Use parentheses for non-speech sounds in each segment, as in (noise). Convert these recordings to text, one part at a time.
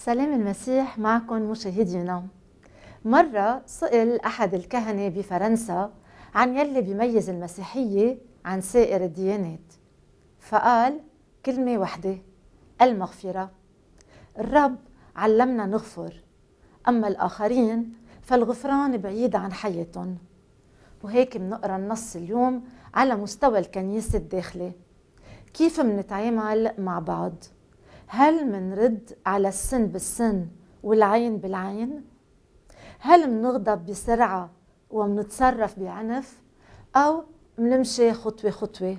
سلام المسيح معكم مشاهدينا. مرة سئل أحد الكهنة بفرنسا عن يلي بيميز المسيحية عن سائر الديانات. فقال كلمة وحدة المغفرة. الرب علمنا نغفر أما الآخرين فالغفران بعيد عن حياتهم. وهيك بنقرأ النص اليوم على مستوى الكنيسة الداخلي كيف منتعامل مع بعض؟ هل منرد على السن بالسن والعين بالعين؟ هل منغضب بسرعة ومنتصرف بعنف؟ أو منمشي خطوة خطوة؟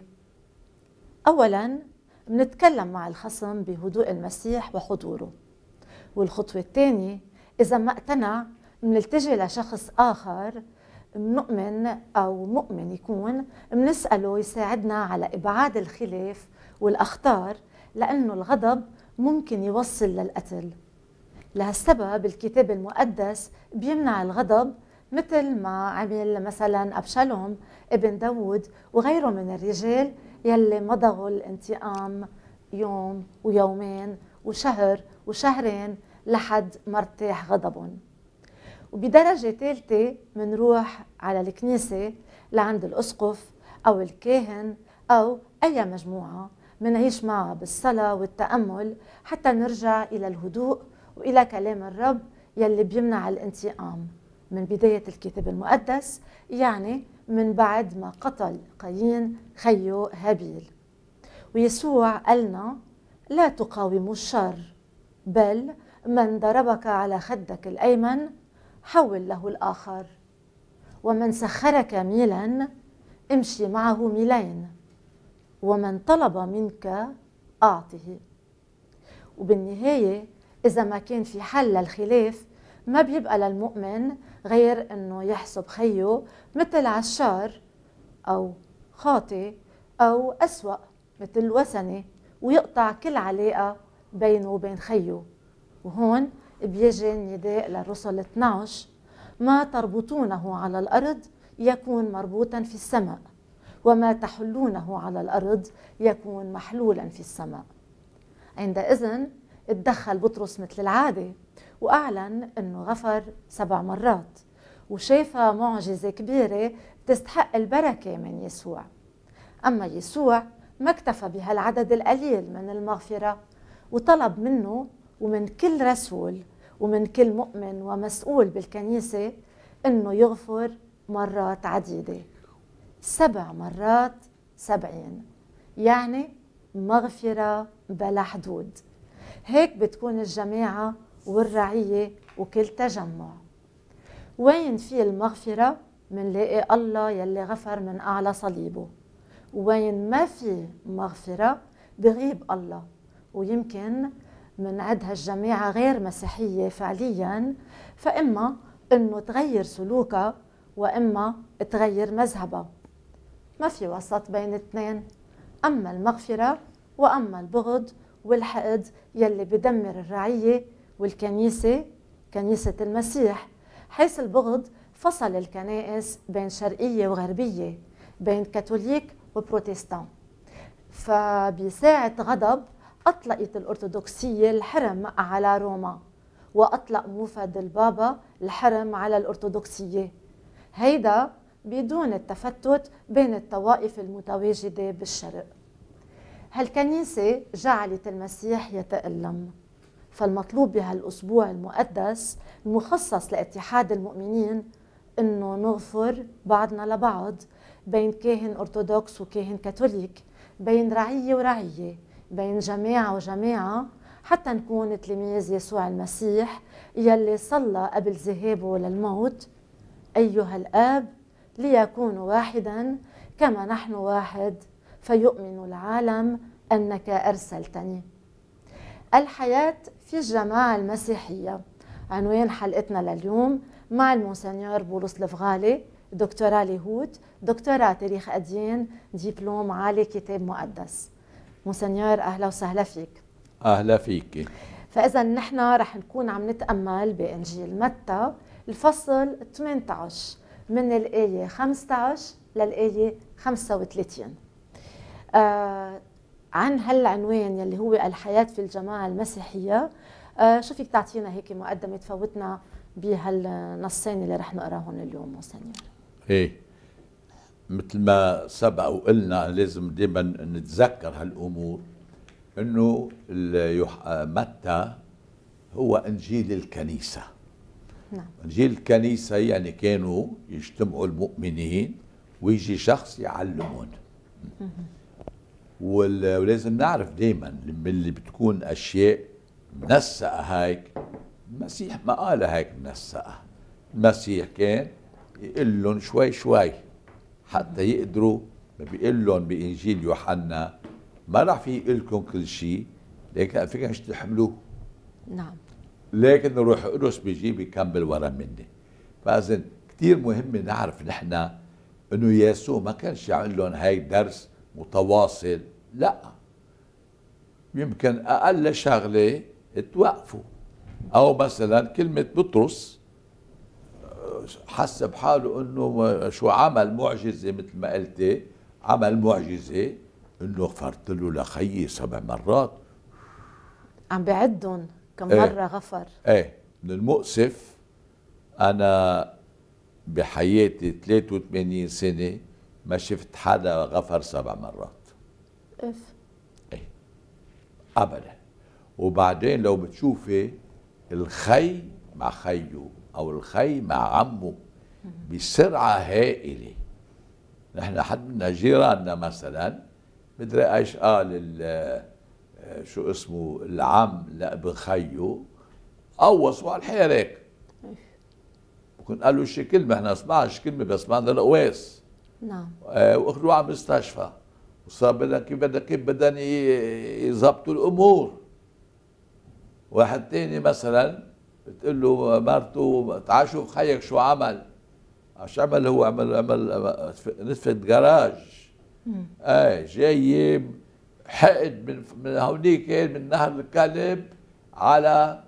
أولا منتكلم مع الخصم بهدوء المسيح وحضوره. والخطوة الثانية إذا ما اقتنع منلتجي لشخص آخر منؤمن أو مؤمن يكون منسأله يساعدنا على إبعاد الخلاف والأخطار لأنه الغضب ممكن يوصل للقتل. لهالسبب الكتاب المقدس بيمنع الغضب مثل ما عمل مثلا أبشالوم ابن داود وغيره من الرجال يلي مضغوا الانتقام يوم ويومين وشهر وشهرين لحد ما ارتاح غضبهم. وبدرجة ثالثة منروح على الكنيسة لعند الأسقف أو الكاهن أو أي مجموعة منعيش معها بالصلاة والتأمل حتى نرجع إلى الهدوء وإلى كلام الرب يلي بيمنع الانتقام. من بداية الكتاب المقدس يعني من بعد ما قتل قايين خيو هابيل. ويسوع قالنا لا تقاوموا الشر بل من ضربك على خدك الأيمن حول له الآخر. ومن سخرك ميلا امشي معه ميلين. ومن طلب منك أعطه. وبالنهاية إذا ما كان في حل للخلاف ما بيبقى للمؤمن غير أنه يحسب خيه مثل عشار أو خاطي أو أسوأ مثل وثني ويقطع كل علاقة بينه وبين خيه. وهون بيجي النداء للرسل 12 ما تربطونه على الأرض يكون مربوطا في السماء. وما تحلونه على الأرض يكون محلولا في السماء. عندئذ اتدخل بطرس مثل العادة وأعلن أنه غفر سبع مرات وشافها معجزة كبيرة تستحق البركة من يسوع. أما يسوع ما اكتفى بهالعدد القليل من المغفرة وطلب منه ومن كل رسول ومن كل مؤمن ومسؤول بالكنيسة أنه يغفر مرات عديدة. سبع مرات سبعين. يعني مغفرة بلا حدود. هيك بتكون الجماعة والرعية وكل تجمع. وين في المغفرة؟ منلاقي الله يلي غفر من أعلى صليبه. وين ما في مغفرة بغيب الله. ويمكن من عدها الجماعة غير مسيحية فعليا. فإما أنه تغير سلوكها وإما تغير مذهبها. ما في وسط بين الاثنين أما المغفرة وأما البغض والحقد يلي بدمر الرعية والكنيسة كنيسة المسيح حيث البغض فصل الكنائس بين شرقية وغربية بين كاثوليك وبروتستان. فبساعة غضب أطلقت الأرثوذكسية الحرم على روما وأطلق موفد البابا الحرم على الأرثوذكسية. هيدا بدون التفتت بين الطوائف المتواجدة بالشرق. هالكنيسة جعلت المسيح يتألم. فالمطلوب بهالأسبوع المقدس المخصص لاتحاد المؤمنين إنه نغفر بعضنا لبعض بين كاهن أرثوذكس وكاهن كاثوليك بين رعية ورعية بين جماعة وجماعة حتى نكون تلاميذ يسوع المسيح يلي صلى قبل ذهابه للموت. أيها الآب ليكون واحدا كما نحن واحد فيؤمن العالم أنك أرسلتني. الحياة في الجماعة المسيحية. عنوان حلقتنا لليوم؟ مع المونسنيور بولس الفغالي دكتوراه لاهوت دكتوراه تاريخ أديان دبلوم عالي كتاب مقدس. مونسنيور أهلا وسهلا فيك. أهلا فيك. فإذا نحن رح نكون عم نتأمل بإنجيل متى الفصل 18 من الآية 15 للآية 35 آه عن هالعنوان يلي هو الحياة في الجماعة المسيحية. آه شو فيك تعطينا هيك مقدمة تفوتنا بهالنصين اللي رح نقرأهم اليوم مسنير إيه. مثل ما سبق وقلنا لازم دائما نتذكر هالأمور. إنه متى هو إنجيل الكنيسة. نعم. انجيل الكنيسة يعني كانوا يجتمعوا المؤمنين ويجي شخص يعلمهم. ولازم نعرف دائما اللي بتكون أشياء منسقه هيك المسيح ما قال هيك منسقه المسيح كان يقول لهم شوي شوي حتى يقدروا ما بيقول لهم بإنجيل يوحنا ما راح في يقول لكم كل شيء لكن فيكم تحملوه. نعم. لكن الروح القدس بيجي بيكمل ورا مني. فاذا كثير مهم نعرف نحن إنه يسوع ما كانش يعمل لهم هاي درس متواصل لا. يمكن أقل شغلة توقفوا. أو مثلا كلمة بطرس حسب حاله إنه شو عمل معجزة مثل ما قلتي عمل معجزة إنه غفرت له لخيي سبع مرات. عم بعدهم. كم إيه. مرة غفر. إيه. من المؤسف أنا بحياتي 83 سنة ما شفت حدا غفر سبع مرات. إف. إيه. ابدا. وبعدين لو بتشوفي الخي مع خيه أو الخي مع عمه بسرعة هائلة. نحن حد من جيراننا مثلا مدري إيش قال شو اسمه العم لابن خيه قوصوا على الحياة هيك كنت قال له شي كلمة إحنا سمعناش كلمة بس سمعنا القواس نعم. آه واخذوه على المستشفى وصار بدك كيف بدك كيف بدهم يظبطوا الأمور. واحد تاني مثلا بتقول له مرته تعال شوف خيك شو عمل؟ شو عمل هو عمل عمل نتفة جراج إيه جاي حقد من من هونيك من نهر الكلب على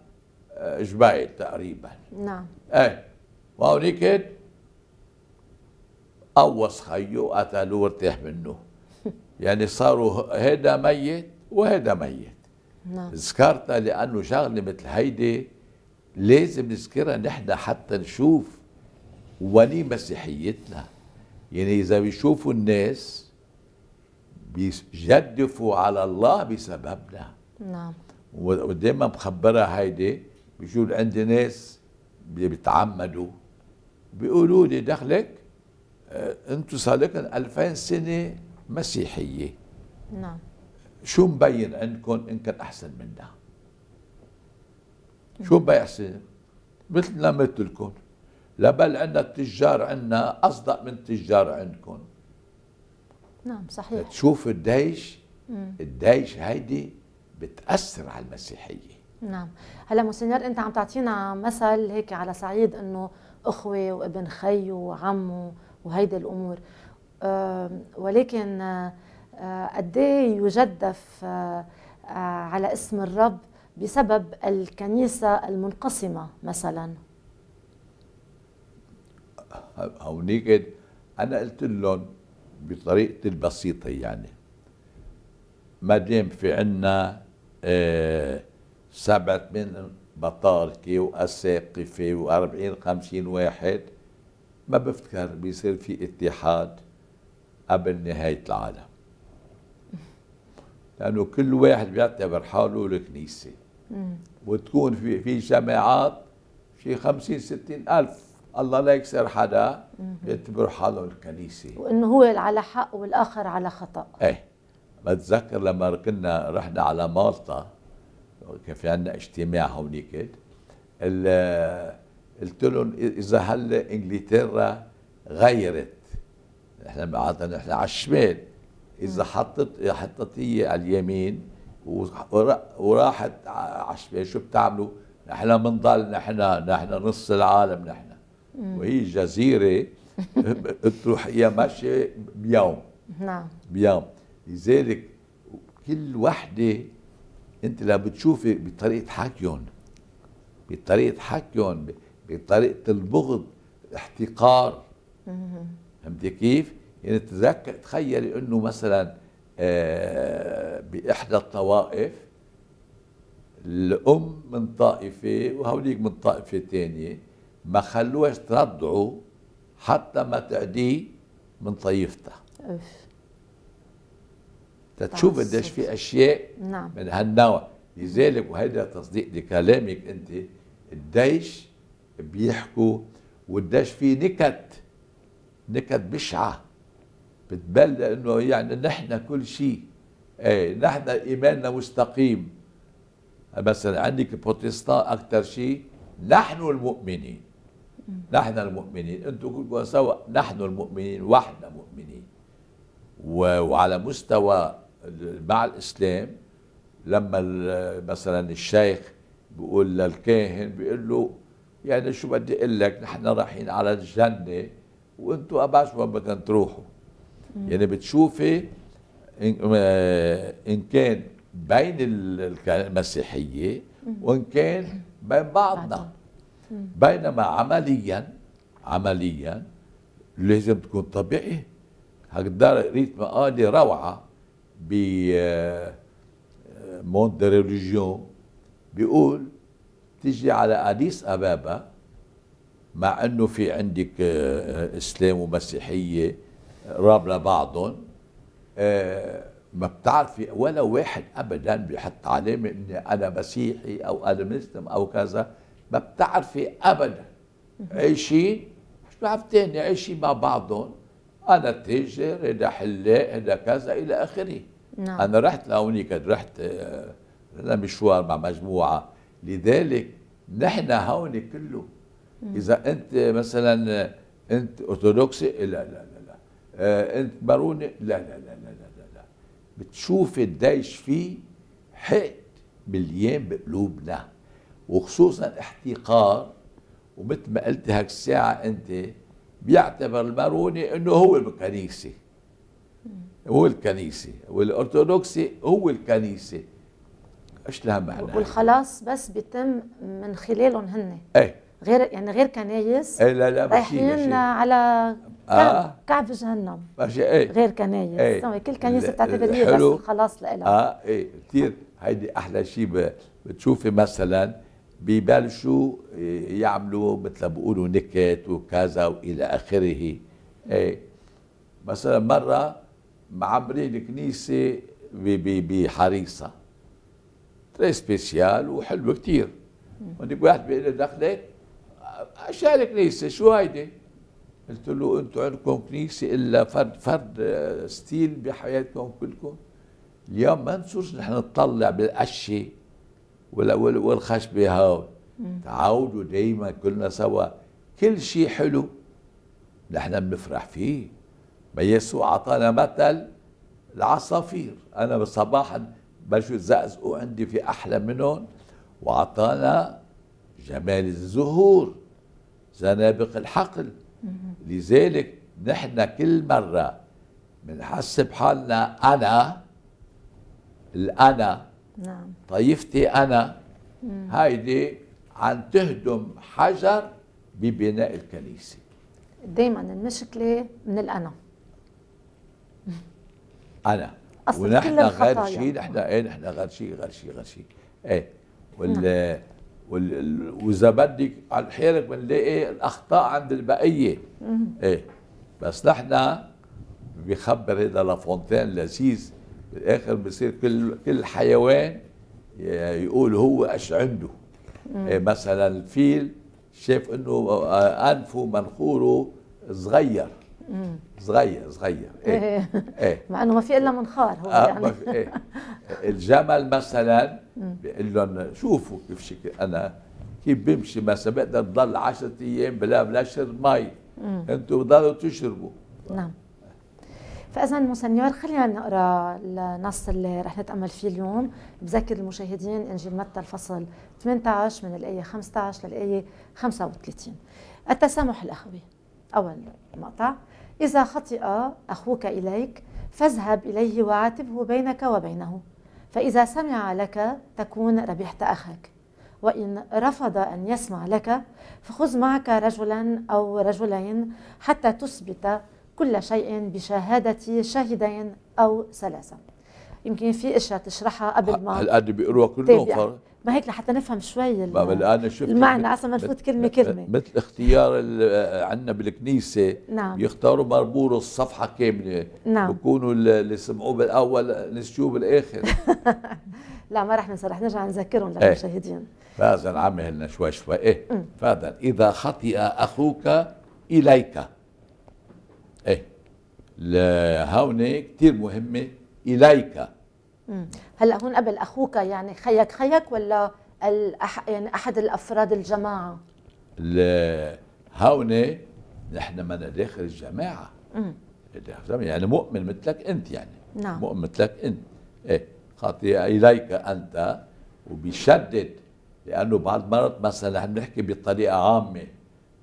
آه، جبيل تقريبا. نعم. إيه. وهونيك قوص خيه قتلوه وارتاح منه. (laughs) يعني صاروا هيدا ميت وهيدا ميت. نعم. ذكرتها لأنه شغلة مثل هيدي لازم نذكرها نحن حتى نشوف وني مسيحيتنا. يعني إذا بيشوفوا الناس بيجدفوا على الله بسببنا. نعم. ودائما مخبرها هيدي بيجوا عندي ناس بيتعمدوا بيقولوا لي دخلك آه، أنتم صار لكم 2000 سنة مسيحية. نعم. شو مبين عندكم إن كان أحسن منا شو؟ بيحسن مثلنا مثلكم لا بل عندنا التجار عندنا أصدق من التجار عندكم. نعم صحيح. تشوف الدايش الدايش هيدي بتأثر على المسيحية. نعم. هلا موسينير انت عم تعطينا مثل هيك على صعيد انه اخوة وابن خيه وعمه وهيدي الأمور. ولكن آه، قد إيه يجدف آه، على اسم الرب بسبب الكنيسة المنقسمة مثلا؟ هونيك أنا قلت لهم بطريقتي البسيطة يعني. ما دام في عنا آه سبعة من بطاركة وأساقفة وأربعين خمسين واحد. ما بفتكر بيصير في اتحاد قبل نهاية العالم. لأنه كل واحد بيعتبر حاله الكنيسة. وتكون في في جماعات في خمسين ستين ألف الله لا يكسر حدا يعتبر حاله الكنيسة. وإنه هو على حق والآخر على خطأ. إيه بتذكر لما كنا رحنا على مالطا كان في عندنا اجتماع هونيك قلت لهم إذا هلا إنجلترا غيرت إحنا بعدنا إحنا على الشمال إذا حطت حطت هي على اليمين وراحت على الشمال شو بتعملوا؟ نحن بنضل نحن نحن نص العالم نحن وهي جزيرة (laughs) تروح هي ماشية بيوم. نعم. بيوم. لذلك كل وحدة انت لما بتشوفي بطريقة حكيهم بطريقة حكيهم بطريقة البغض احتقار فهمتي كيف؟ يعني تذكر تخيلي انه مثلا آه بإحدى الطوائف الأم من طائفة وهوليك من طائفة تانية. ما خلوهاش ترضعه حتى ما تعديه من طائفتها أوف. تتشوف. قديش في أشياء نعم. من هالنوع. لذلك وهذا تصديق لكلامك أنت قديش بيحكوا وقديش في نكت نكت بشعة بتبل إنه يعني نحن كل شيء. إيه نحن إيماننا مستقيم. مثلا عندك بروتستان أكثر شيء نحن المؤمنين. نحن المؤمنين. أنتم كلكم سوا نحن المؤمنين وحنا مؤمنين. وعلى مستوى مع الإسلام لما مثلا الشيخ بيقول للكاهن بيقول له يعني شو بدي أقول لك؟ نحن رايحين على الجنة وأنتم ابعد وين بدكم تروحوا. يعني بتشوفي إن, آه، كان بين ال- الك- المسيحية وإن كان بين بعضنا. بينما عمليا عمليا لازم تكون طبيعي. هقدر قريت مقالة روعة ب Monde des Religions. بيقول تيجي على أديس أبابا مع إنه في عندك آه، إسلام ومسيحية قراب لبعضهم. آه، ما بتعرفي ولا واحد ابدا بيحط علامة إني أنا مسيحي أو أنا مسلم أو كذا. ما بتعرفي ابدا. عايشين مش بعرف تاني عايشين مع بعضهم. أنا تاجر هذا حلاق هذا كذا إلى آخره. نعم. أنا رحت لهونيك رحت آه، لنا مشوار مع مجموعة. لذلك نحن هون كله. إذا أنت مثلا آه، أنت أرثوذكسي لا لا لا لا. آه، أنت ماروني لا لا لا لا لا لا, لا. بتشوف قديش في حقد مليان بقلوبنا. وخصوصا احتقار ومثل ما قلت هاك الساعة أنت بيعتبر الماروني أنه هو الكنيسة. هو الكنيسة والأرثوذكسي هو الكنيسة. إيش لها معنى؟ والخلاص بس بيتم من خلالهم هن. إيه. غير يعني غير كنايس إيه لا لا رايحين على آه. كعب, جهنم. ماشي إيه. غير كنايس. طبعاً كل كنيسة بتعتبر هي بس الخلاص لها آه إيه كثير هيدي أحلى شيء بتشوفي مثلا ببلشوا يعملوا مثل ما بيقولوا نكت وكذا وإلى آخره. إيه. مثلا مرة معمرين كنيسة بحريصة. très spéciale وحلوة كثير هونيك واحد بيقول لي دخلت اشياء الكنيسه شو هيدي؟ قلت له أنتم عندكم كنيسة إلا فرد فرد آه، ستيل بحياتكم كلكم؟ اليوم ما نصيرش نحن نطلع بالقشة. ولا وال- والخشبه هاو تعودوا دائما كلنا سوا. كل شيء حلو. نحن بنفرح فيه. ما يسوع أعطانا مثل العصافير. أنا صباحا بلشوا يزقزقوا عندي في أحلى منهم. وأعطانا جمال الزهور. زنابق الحقل. لذلك نحن كل مرة بنحسب حالنا أنا الأنا نعم. طائفتي أنا. هيدي عم تهدم حجر ببناء الكنيسة. دائما المشكلة من الأنا. (laughs) أنا. أصل ونحن غير. شيء نحن إيه نحن غير شيء غير شيء غير شيء إيه. وال وال ال- وإذا بدك على الحيرك بنلاقي الأخطاء عند البقية. إيه. بس نحن بيخبر هذا لافونتين لذيذ. بالاخر بصير كل كل حيوان يقول هو إيش عنده. إيه مثلا الفيل شاف إنه آه، أنفه منخوره صغير. صغير صغير. إيه إيه. مع إنه ما في إلا منخار هو آه يعني. إيه. الجمل مثلا بيقول لهم شوفوا كيف شكل أنا كيف بمشي مثلا بقدر ضل 10 أيام بلا بلا شرب مي. أنتم بضلوا تشربوا. نعم. فاذا مسنيور خلينا نقرأ النص اللي رح نتأمل فيه اليوم. بذكر المشاهدين إنجيل متى الفصل 18 من الآية 15 للآية 35 التسامح الأخوي. أول مقطع. إذا خطئ أخوك إليك فاذهب إليه وعاتبه بينك وبينه. فإذا سمع لك تكون ربحت أخاك. وإن رفض أن يسمع لك فخذ معك رجلا أو رجلين حتى تثبت كل شيء بشهادة شاهدين أو ثلاثة. يمكن في أشياء تشرحها قبل ما هالقد بيقروها كلهم؟ تابع. فر- ما هيك لحتى نفهم شوي ما أنا شفت المعنى أصلا ما نفوت كلمة مثل- كلمة. مثل اختيار عندنا بالكنيسة. نعم. يختاروا مربور الصفحة كاملة. نعم. بكونوا اللي سمعوه بالأول نسيوه بالآخر. (laughs) لا ما رح ننسى رح نرجع نذكرهم إيه. للمشاهدين. فاذا نعمل لنا شوي شوي. إيه. فاذا إذا خطئ أخوك إليك. ل- هون كثير مهمة إليك. هلأ هون قبل أخوك يعني خيك خيك ولا الأح... يعني أحد الأفراد الجماعة؟ هون نحن بدنا داخل الجماعة. داخل- يعني مؤمن مثلك أنت يعني. نعم. مؤمن مثلك أنت. إيه خطئ إليك أنت وبيشدد لأنه بعض مرات مثلا نحن بنحكي بطريقة عامة.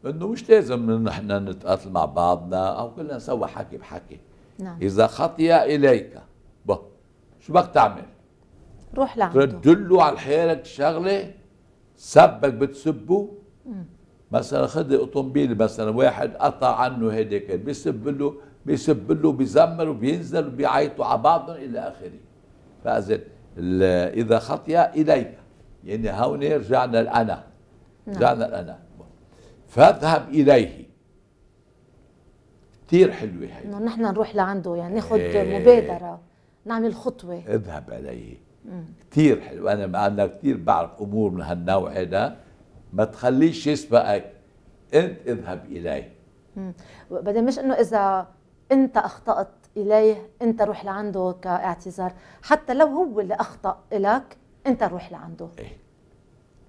انه مش لازم نحن نتقاتل مع بعضنا أو كلنا نسوي حكي بحكي. نعم. إذا خطئ إليك. شو بدك تعمل؟ روح لعنده. تدله على حيلك شغلة سبك بتسبه. مثلا خذ أوتومبيل مثلا واحد قطع عنه هيديك بيسب له بيسب له بيزمر وبينزل وبيعيطوا على بعضهم إلى آخره. فاذا إذا خطئ إليك. يعني هون رجعنا الانا رجعنا الانا فاذهب إليه. كثير حلوة هي إنه نحن نروح لعنده يعني ناخذ إيه. مبادرة نعمل خطوة. اذهب عليه. كثير حلو. أنا أنا كثير بعرف أمور من هالنوع هذا ما تخليش يسبقك أنت اذهب إليه. بعدين مش إنه إذا أنت أخطأت إليه أنت روح لعنده كاعتذار. حتى لو هو اللي أخطأ لك أنت روح لعنده.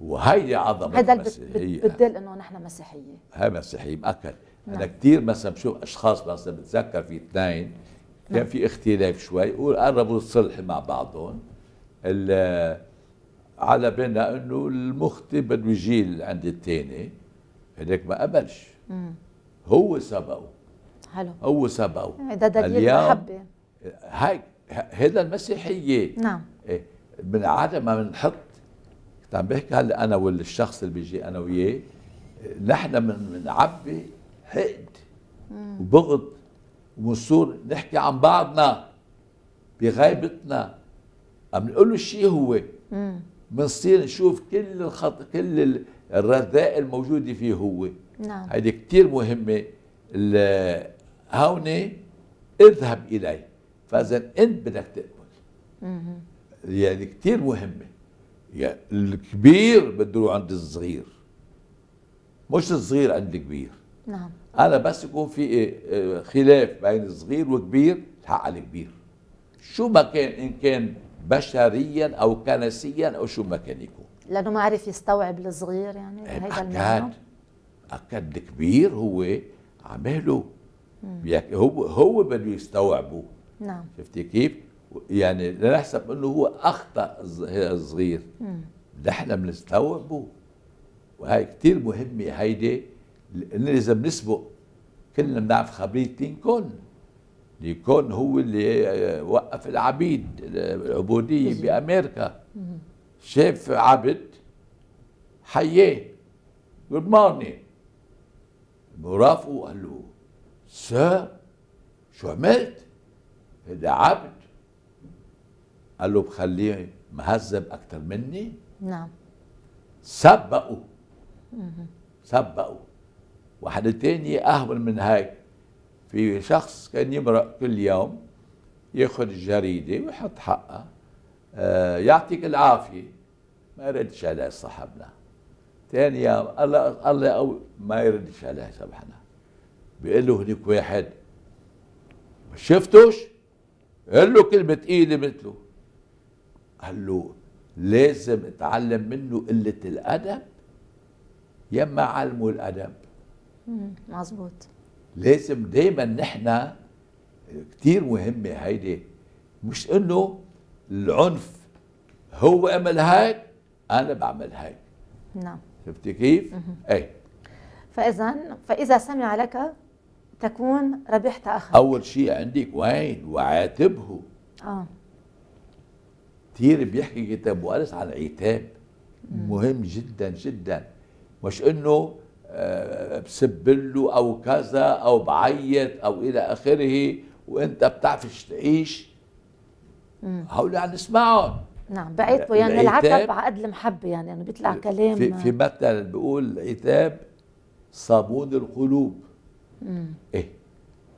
وهيدي عظمة هذا المسيحيه بتدل إنه نحن مسيحية. هاي مسيحية مأكد. أنا نعم. كثير مثلا بشوف أشخاص مثلا بتذكر في اثنين كان في اختلاف شوي وقربوا الصلح مع بعضهم. ال- على بالنا إنه المخطي بده يجي عند الثاني هذاك ما قبلش. مم. هو سبقه. حلو. هو سبقه. ده دليل محبة. هاي هذا المسيحية. نعم. إيه من عادة ما بنحط عم بحكي هلا أنا والشخص اللي بيجي أنا وياه نحن من بنعبي حقد وبغض وبنصير نحكي عن بعضنا بغيبتنا. عم نقول له الشيء هو. بنصير نشوف كل الخط كل ال- الرذائل الموجودة فيه هو. نعم. هيدي كثير مهمة. ال- هون اذهب إليه فإذا أنت بدك تقبل. يعني كثير مهمة. يعني الكبير بده يروح عند الصغير. مش الصغير عند الكبير. نعم. أنا بس يكون في إيه، إيه، خلاف بين الصغير والكبير الحق على الكبير. شو ما كان إن كان بشريا أو كنسيا أو شو ما كان يكون. لأنه ما عرف يستوعب الصغير يعني هيدا المعنى. أكد الكبير هو عمله. بيك- هو هو بده يستوعبه. نعم. شفتي كيف؟ يعني لا نحسب انه هو اخطأ الصغير. مم. نحن بنستوعبه. وهي كثير مهمه هيدي لأن إذا بنسبق كلنا بنعرف خبريه لينكولن. لينكولن هو اللي وقف العبيد العبودية. بأمريكا. شاف عبد حياه. جود مورنينج مرافقه قال له سير شو عملت؟ هذا عبد قال له بخليه مهذب أكثر مني؟ نعم. سبقوا سبقوا واحدة تانية أهون من هيك في شخص كان يمرق كل يوم ياخذ الجريدة ويحط حقها آه يعطيك العافية. ما يردش عليه صاحبنا. ثاني يوم الله الله أو ما يردش عليه سبحانه بيقول له هنيك واحد. ما شفتوش؟ قال له كلمة ثقيلة مثله. قال له لازم اتعلم منه قلة الأدب يما علمه الأدب. مم. مزبوط لازم دايما نحن كتير مهمة هيدي. مش إنه العنف هو عمل هيك أنا بعمل هيك. نعم. شفتي كيف؟ اي فاذا فإذا سمع لك تكون ربحت أخاك. أول شيء عندك وين؟ وعاتبه آه. كثير بيحكي كتاب مؤلف عن العتاب مهم جدا جدا. مش إنه آه، بسب له أو كذا أو بعيط أو إلى آخره وأنت بتعرفش تعيش. هؤلاء عم نسمعهم. نعم بعتبه يعني العتب عقد المحبة يعني انه بيطلع كلام. في في مثل بيقول العتاب صابون القلوب. إيه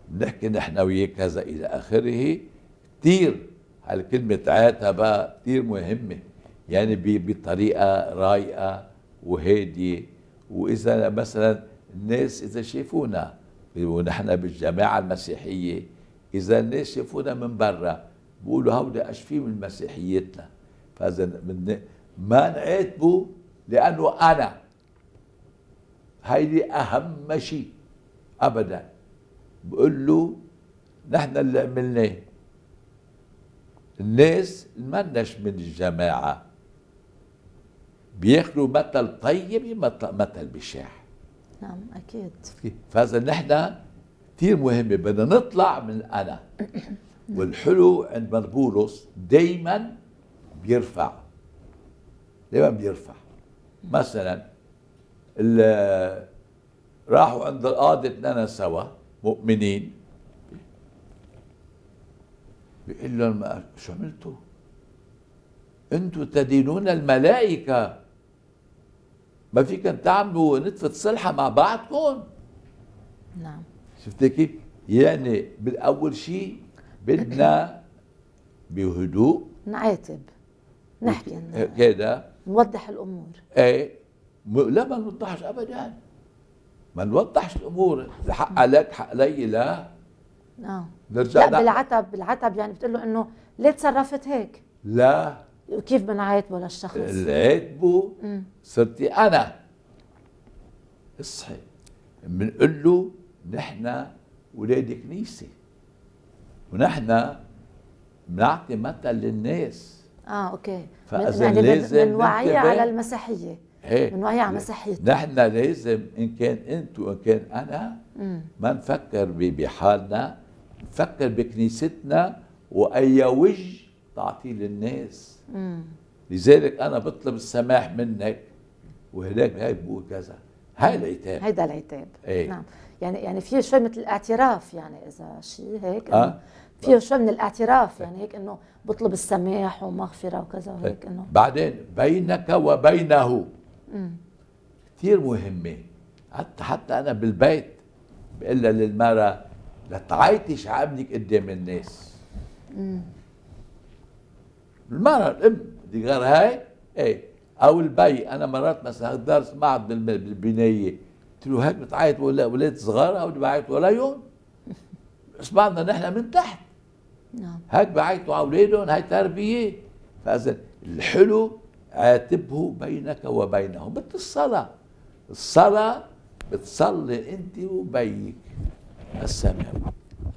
بنحكي نحن وياك كذا إلى آخره. كثير هالكلمة عاتبة كثير مهمة يعني بطريقة رايقة وهادية. وإذا مثلا الناس إذا شافونا ونحن بالجماعة المسيحية إذا الناس شافونا من برا بيقولوا هودا أشفي من مسيحيتنا. فإذا من ما نعاتبه لأنه أنا. هيدي أهم شيء أبدا. بقول له نحن اللي عملناه. الناس منش من الجماعة. بياخذوا مثل طيب مثل بشاح. نعم أكيد. فإذا نحن كثير مهمة بدنا نطلع من أنا. (coughs) والحلو عند بولس دايما بيرفع. دايما بيرفع. مثلا راحوا عند القاضي اثنين سوا مؤمنين. بيقول لهم ما- شو عملتوا؟ أنتم تدينون الملائكة. ما فيكم تعملوا نطفة صلحة مع بعضكم. نعم. شفت كيف؟ يعني بالأول شيء بدنا بهدوء. نعاتب. نحكي ن- كده. نوضح الأمور. إيه لا ما نوضحش ابدا. ما نوضحش الأمور. إذا حق عليك حق علي لا. آه. نرجع لا لا بالعتب بالعتب يعني بتقول له إنه ليه تصرفت هيك؟ لا. وكيف بنعاتبه للشخص العتبه مم. صرتي أنا. اصحي. بنقول له نحن ولاد كنيسة. ونحن بنعطي مثل للناس. آه okay. من- فإذا يعني لازم من. على المسيحية. هيك من وعيها على مسيحيتنا نحن لازم إن كان أنت وإن كان أنا. ما نفكر بحالنا. نفكر بكنيستنا واي وجه تعطيه للناس مم. لذلك أنا بطلب السماح منك وهناك هيك بقول كذا هاي العتاب هيدا العتاب إيه. نعم يعني يعني في شوي مثل الاعتراف يعني إذا شيء هيك آه. آه. فيه شوي من الاعتراف يعني هيك إنه بطلب السماح ومغفرة وكذا وهيك إنه بعدين بينك وبينه. كثير مهمة حتى حتى أنا بالبيت بقول للمرأة لا تعيطي شعبنك قدام الناس. المرأة الأم دي غير هاي؟ إيه. أو البي أنا مرات مثلا معهد بالم- بالبناية. قلت له هيك بتعيط ولا ولاد صغار؟ أو بعيط ولا يوم. إسمعنا نحن من تحت. نعم. هيك بعيطوا على أولادهم هاي تربية. فإذا الحلو عاتبه بينك وبينه مثل الصلاه الصلاة بتصلي أنت وبيك. السماوي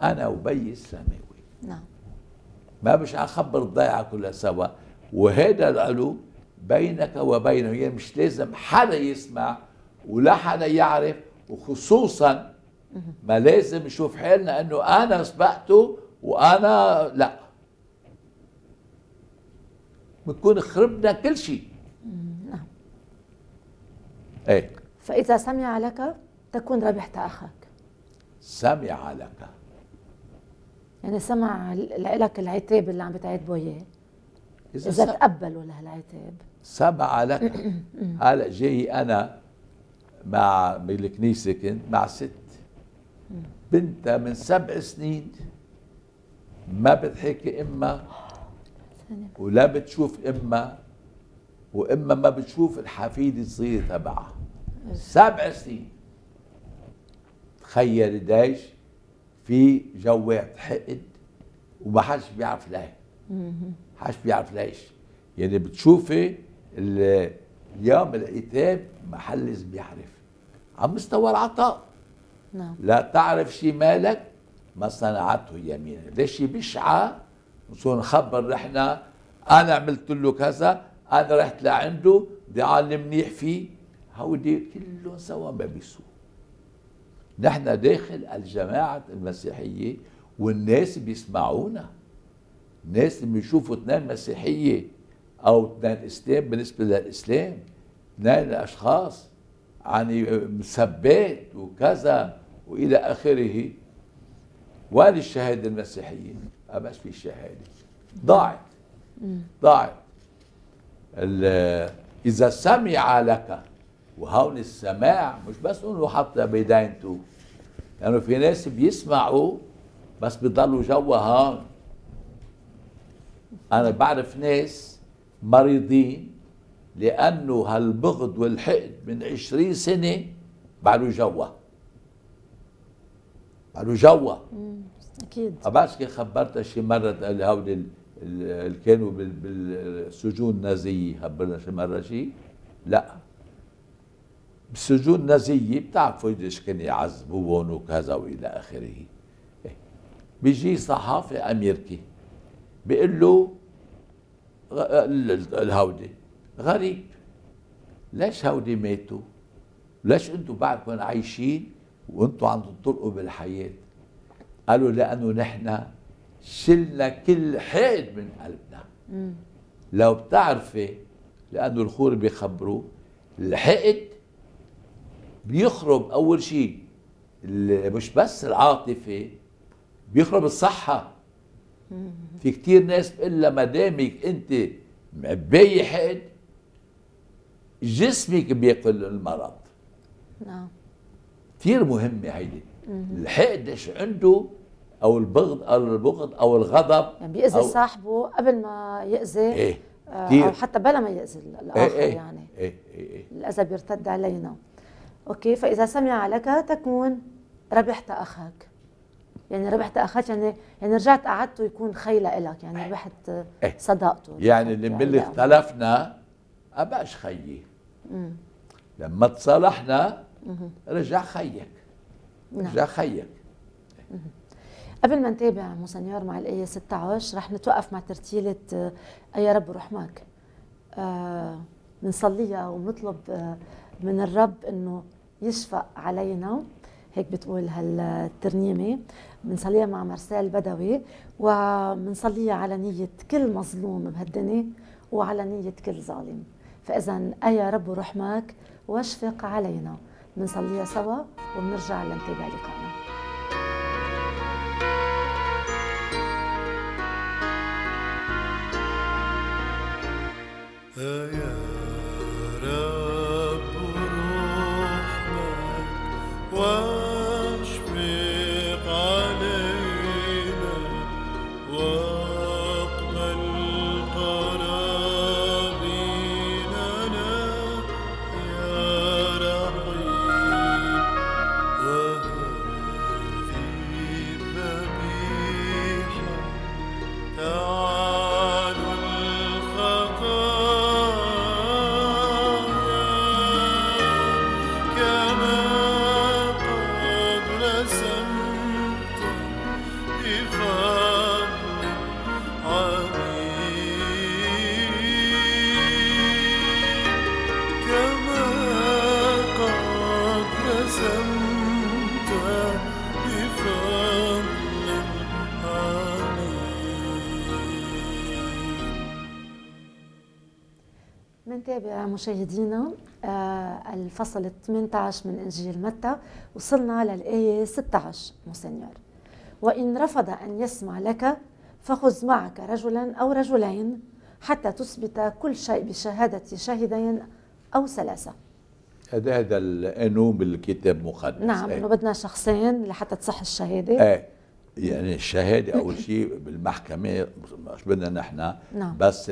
أنا وبي السماوي نعم. ما مش أخبر الضيعة كلها سوا. وهذا العلو بينك وبينه. يعني مش لازم حدا يسمع ولا حدا يعرف. وخصوصا ما لازم نشوف حالنا إنه أنا سبقته وأنا لا. بنكون خربنا كل شيء. نعم. إيه. فإذا سمع لك تكون ربحت أخاك. سمع لك. يعني سمع لك العتاب اللي عم بتعاتبه اياه إذا س- تقبلوا لهالعتاب سمع لك. (clears throat) هلا جاي أنا مع بالكنيسة كنت مع ست. بنتها من سبع سنين ما بتحكي إمها ولا بتشوف إمها وإمها ما بتشوف الحفيد الصغير تبعها. سبع سنين. تخيل قديش في جوات حقد وما حدش بيعرف ليه. حدش بيعرف ليش. يعني بتشوفي ال- اليوم العتاب ما حلش بيعرف. على مستوى العطاء. نعم. لا تعرف شمالك ما صنعته يمينك. ليش بشعة نصير نخبر نحن أنا عملت له كذا أنا رحت لعنده بدي منيح فيه. هودي كلهم سوا ما نحن داخل الجماعة المسيحية والناس بيسمعونا. الناس اللي بيشوفوا اثنين مسيحية أو اثنين إسلام بالنسبة للإسلام. اثنين أشخاص يعني مثبات وكذا وإلى آخره. وين الشهادة المسيحية؟ ما في شهادة. ضاعت. ضاعت. إذا سمع لك وهون السماع مش بس انه حط بداينته لأنه في ناس بيسمعوا بس بيضلوا جوا هون. أنا بعرف ناس مريضين لأنه هالبغض والحقد من عشرين سنة بعده جوا. بعده جوا. أكيد. كيف خبرتها شي ال- ال- اللي كانوا بال- بالسجون النازية خبرنا شي مرة شي؟ لا. بالسجون النازية بتعرفوا قديش كانوا يعذبوهم وكذا وإلى آخره. بيجي صحافي امريكي بيقول له الهودي غريب ليش هودي ماتوا؟ ليش أنتم بعدكم عايشين وأنتم عم تنطلقوا بالحياة؟ قالوا لأنه نحن شلنا كل حقد من قلبنا لو بتعرفي لأنه الخور بيخبروا الحقد بيخرب أول شيء مش بس العاطفة بيخرب الصحة. في كتير ناس بتقول لها ما دامك أنت معباية حقد جسمك بياكل المرض. نعم. كثير مهمة هيدي. الحقد إيش عنده أو البغض أو البغض أو الغضب يعني بيأذي أو- صاحبه قبل ما يأذي إيه آه، كتير. أو حتى بلا ما يأذي إيه الآخر إيه يعني. إيه إيه إيه. الأذى بيرتد علينا. أوكي؟ فإذا سمع لك تكون ربحت أخاك. يعني ربحت أخاك يعني يعني رجعت قعدته يكون خيلة إلك يعني ربحت إيه. صداقته يعني ربحت اللي باللي علاقة. اختلفنا ابقاش خيي. لما تصالحنا رجع خيك. رجع خيك. قبل ما نتابع موسنيور مع الآية 16 رح نتوقف مع ترتيلة آه، أي رب رحمك. آه بنصليها وبنطلب آه من الرب إنه يشفق علينا. هيك بتقول هالترنيمة. بنصليها مع مرسال بدوي وبنصليها على نية كل مظلوم بهالدنيا وعلى نية كل ظالم. فإذا أي رب رحمك واشفق علينا. بنصليها سوا وبنرجع لنتابع لقائنا. يا مشاهدينا آه، الفصل 18 من إنجيل متى وصلنا للآية 16 مسنيور وإن رفض أن يسمع لك فخذ معك رجلا أو رجلين حتى تثبت كل شيء بشهادة شاهدين أو ثلاثة. هذا هذا القانون بالكتاب المقدس. نعم. إنه بدنا شخصين لحتى تصح الشهادة. إيه. يعني الشهادة أول شيء بالمحكمة مش بدنا نحن نعم. بس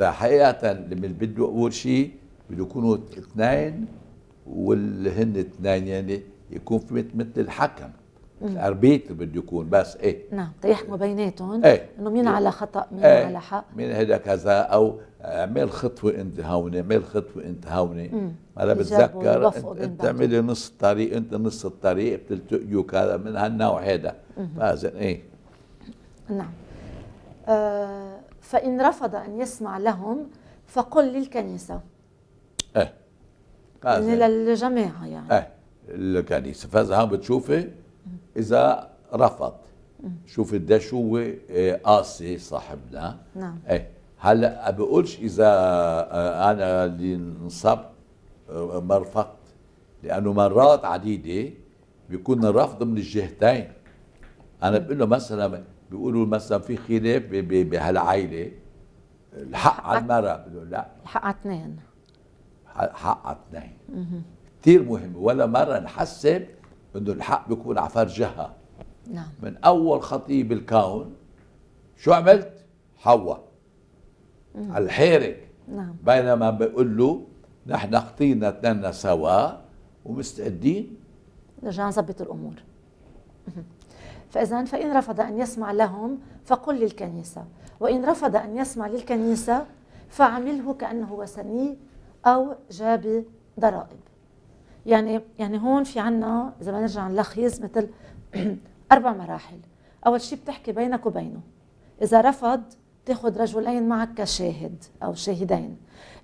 ال- حقيقة اللي بده أول شيء بده يكونوا اثنين واللي هن اثنين يعني يكون في مثل الحكم. الاربيتر بده يكون بس إيه؟ نعم تيحكموا بيناتهم إيه. إنه مين على خطأ مين إيه. على حق. من هذا كذا؟ أو اعمل خطوة أنت هون اعمل خطوة أنت هون أنا بتذكر أنت. تعملي نص الطريق أنت نص الطريق بتلتقيوا كذا من هالنوع هذا فاذا إيه؟ نعم. آه فإن رفض أن يسمع لهم فقل للكنيسة. إيه. يعني للجماعة يعني. إيه. الكنيسه فإذا هون بتشوفي إذا رفض. شوفي قديش هو إيه، قاسي صاحبنا. نعم. إيه. هلا بقولش إذا آه، أنا اللي انصبت آه، ما رفضت. لأنه مرات عديدة بيكون الرفض من الجهتين. أنا بقول له مثلا بيقولوا مثلا في خلاف بهالعائلة الحق على المرأة بيقولوا لا. الحق على اثنين. حق على اثنين. كثير مهم. ولا مرة نحسب إنه الحق بيكون على فرجها نعم. من أول خطية بالكون شو عملت؟ حواء على الحيرك نعم. بينما بيقول له نحن خطينا اثنين سوا ومستعدين. نرجع نظبط الأمور. فاذا فإن رفض أن يسمع لهم فقل للكنيسة وإن رفض أن يسمع للكنيسة فعمله كأنه وثني أو جاب ضرائب. يعني يعني هون في عنا إذا بدنا نرجع نلخص مثل (clears throat) أربع مراحل. أول شيء بتحكي بينك وبينه. إذا رفض تاخذ رجلين معك كشاهد أو شاهدين.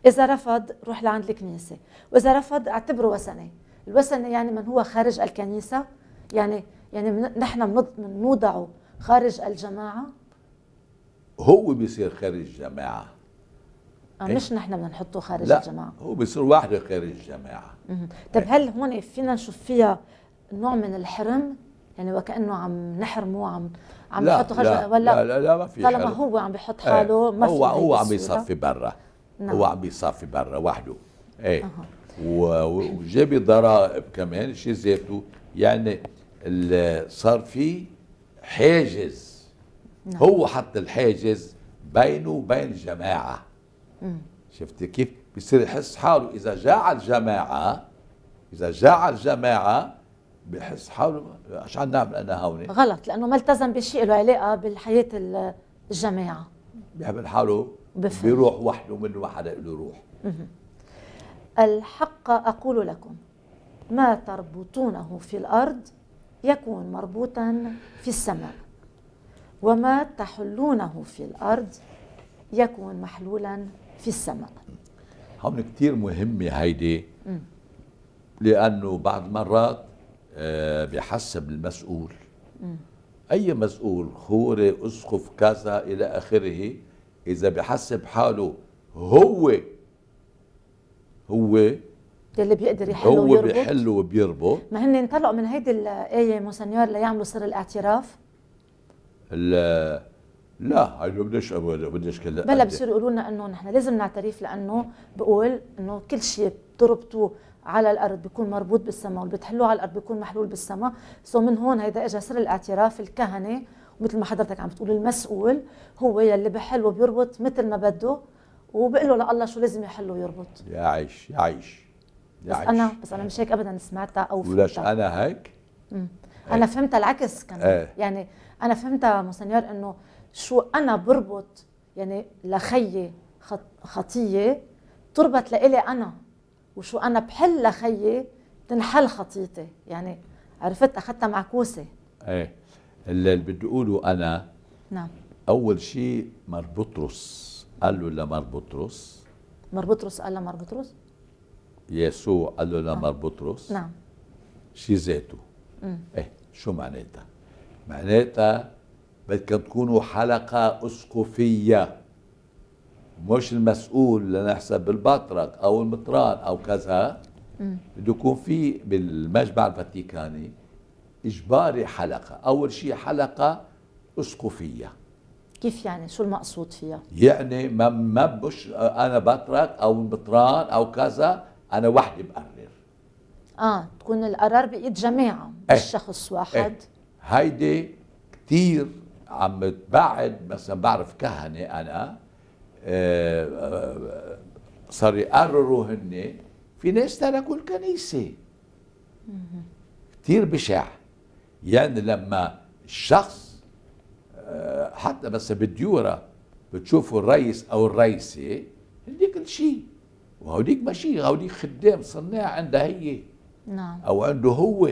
إذا رفض روح لعند الكنيسة. وإذا رفض اعتبره وثني. الوثني يعني من هو خارج الكنيسة. يعني يعني نحن بنوضعه خارج الجماعة هو بيصير خارج الجماعة آه،؟ مش نحن بدنا نحطه خارج لا الجماعة هو بيصير واحدة خارج الجماعة مهم. طيب هل هون فينا نشوف فيها نوع من الحرم يعني وكأنه عم نحرمه عم عم لا نحطه خارج لا, ولا لا لا لا ما في طالما. هو عم بيحط إيه. حاله ما في هو هو عم. بيصفي برا نعم. هو عم بيصفي برا وحده إيه و- وجاب ضرائب كمان شيء ذاته يعني ال- صار في حاجز. نعم. هو حط الحاجز بينه وبين الجماعه شفت كيف؟ بصير يحس حاله. إذا جاء على الجماعة إذا جاء على الجماعة بحس حاله. إيش عم نعمل أنا هون؟ غلط لأنه ما التزم بشيء له علاقة بالحياة ال- الجماعة. بيعمل حاله بفهم. بيروح وحده من وحده له يروح الحق أقول لكم ما تربطونه في الأرض يكون مربوطا في السماء. وما تحلونه في الأرض يكون محلولا في السماء. هون كتير مهمة هيدي. لأنه بعض مرات آه، بيحسب المسؤول. أي مسؤول؟ خوري أسقف كذا إلى آخره. إذا بيحسب حاله هو هو يلي بيقدر يحل هو ويربط. بيحل وبيربط. ما هن انطلقوا من هيدي الآية مونسنيور ليعملوا سر الاعتراف. ال- لا هيدا بديش بديش كلا بلا بصيروا يقولوا لنا إنه نحن لازم نعترف لأنه بقول إنه كل شيء بتربطوه على الأرض بيكون مربوط بالسماء واللي بتحلوه على الأرض بيكون محلول بالسماء. سو من هون هيدا اجى سر الاعتراف الكهنة ومثل ما حضرتك عم بتقول المسؤول هو يلي بحل وبيربط مثل ما بده وبقول له لله شو لازم يحل ويربط. يا عيش يا عيش. يا بس عيش أنا بس أنا مش هيك ابدا سمعتها أو فهمتها. أنا هيك؟ أنا فهمت العكس كمان. إيه. يعني أنا فهمتها مونسنيور إنه شو أنا بربط يعني لخيي خط خطية تربط لإلي أنا وشو أنا بحل لخيي تنحل خطيتي. يعني عرفت؟ أخذتها معكوسه إيه. اللي بدي أقوله أنا نعم. أول شيء مربطرس قال له لمربطرس مربطرس قال لمربطرس يسوع قال له لمربطرس نعم شي ذاته إيه شو معناتها معناتها بدكم تكونوا حلقة أسقفية مش المسؤول لنحسب بالبطرك أو المطران أو كذا بده يكون في بالمجمع الفاتيكاني إجباري حلقة أول شيء حلقة أسقفية كيف يعني شو المقصود فيها يعني ما ما مش أنا بطرك أو المطران أو كذا أنا وحدي بقرر. آه تكون القرار بإيد جماعة إيه. مش شخص واحد. إيه. هيدي كتير عم تبعد مثلا بعرف كهنة أنا. آه، آه، صار يقرروا هن في ناس تركوا الكنيسة كتير بشع. يعني لما الشخص آه، حتى بس بالديورة بتشوفوا الرئيس أو الرئيسة هديك الشيء وهوديك ماشي هوديك خدام صناع عندها هي. نعم. أو عنده هو.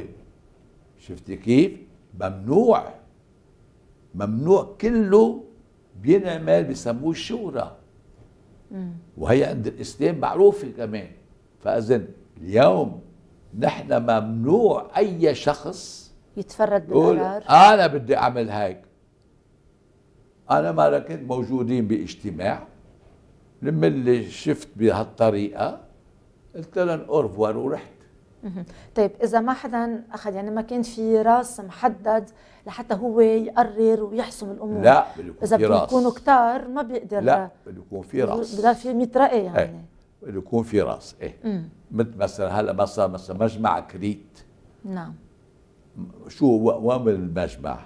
شفت كيف؟ ممنوع. ممنوع كله بينعمل بسموه الشورى. وهي عند الإسلام معروفة كمان. فاذا اليوم نحن ممنوع أي شخص يتفرد بالقرار. أنا بدي أعمل هيك. أنا مره كنت موجودين بإجتماع. لما اللي شفت بهالطريقة قلت لهم اورفوار ورحت. طيب إذا ما حدا أخذ يعني ما كان في راس محدد لحتى هو يقرر ويحسم الأمور. لا بده إذا بيكونوا كتار ما بيقدر. لا بده يكون في راس. بده في 100 رأي إيه يعني بده يكون في راس إيه. مثل مثلا هلأ ما صار مثلا مجمع كريت. نعم. شو وين المجمع؟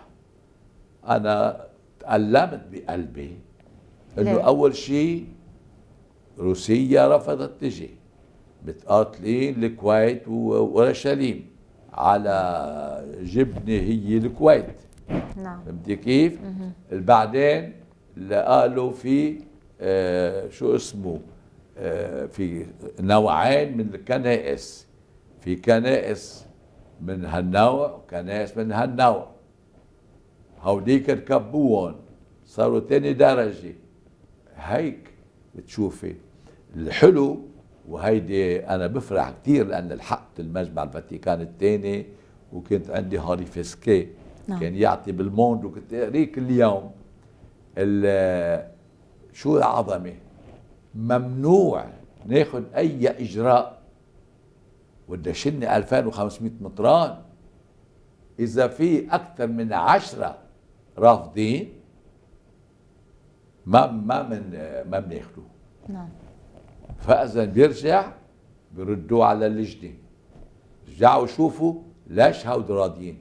أنا تألمت بقلبي إنه؟ أول شيء روسيا رفضت تجي. متقاتلين الكويت واورشليم على جبنه هي الكويت. نعم. فهمتي كيف؟ بعدين قالوا في آه شو اسمه؟ آه في نوعين من الكنائس. في كنائس من هالنوع وكنائس من هالنوع. هوديك ركبوهم صاروا تاني درجة. هيك بتشوفي. الحلو وهيدي أنا بفرح كثير لأن لحقت المجمع الفاتيكان الثاني وكنت عندي هاري فيسكي. نعم. كان يعطي بالموند وكنت اقريه كل يوم ال- شو العظمة؟ ممنوع ناخذ أي إجراء. ودشني 2500 مطران إذا في أكثر من عشرة رافضين ما ما من ما بناخذه نعم. فاذا بيرجع بيردوه على اللجنة. رجعوا شوفوا ليش هود راضيين.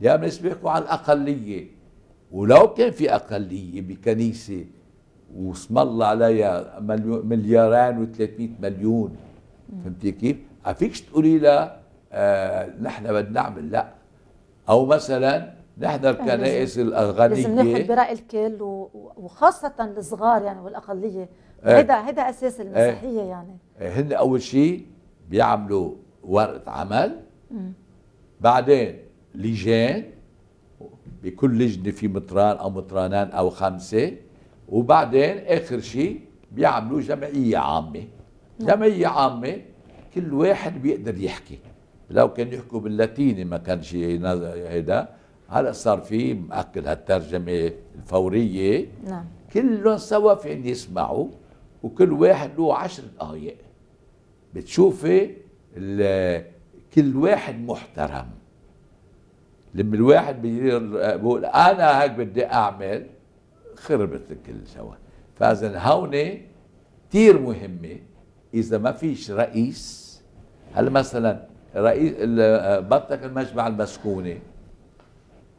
يا بس بيحكوا عن الاقليه ولو كان في أقلية بكنيسة واسم الله عليها مليارين و300 مليون. فهمتي كيف؟ فيكش تقولي لها آه نحن بدنا نعمل؟ لا. أو مثلا نحن الكنائس لازم نأخذ برأي الكل وخاصة الصغار يعني والأقلية. إيه. هيدا هيدا أساس المسيحية يعني. هن أول شيء بيعملوا ورقة عمل. بعدين لجان بكل لجنة في مطران أو مطرانان أو خمسة. وبعدين آخر شيء بيعملوا جمعية عامة. جمعية عامة كل واحد بيقدر يحكي. لو كان يحكوا باللاتيني ما كان شيء هيدا. هلأ صار في مأكد هالترجمة الفورية. نعم. كلهم سوا فين يسمعوا. وكل واحد له عشر دقائق بتشوفي ال- كل واحد محترم. لما الواحد بيقول أنا هيك بدي أعمل خربت الكل سوا. فإذا هون كثير مهمة. إذا ما فيش رئيس هلا مثلا رئيس بطلك المجمع المسكونة؟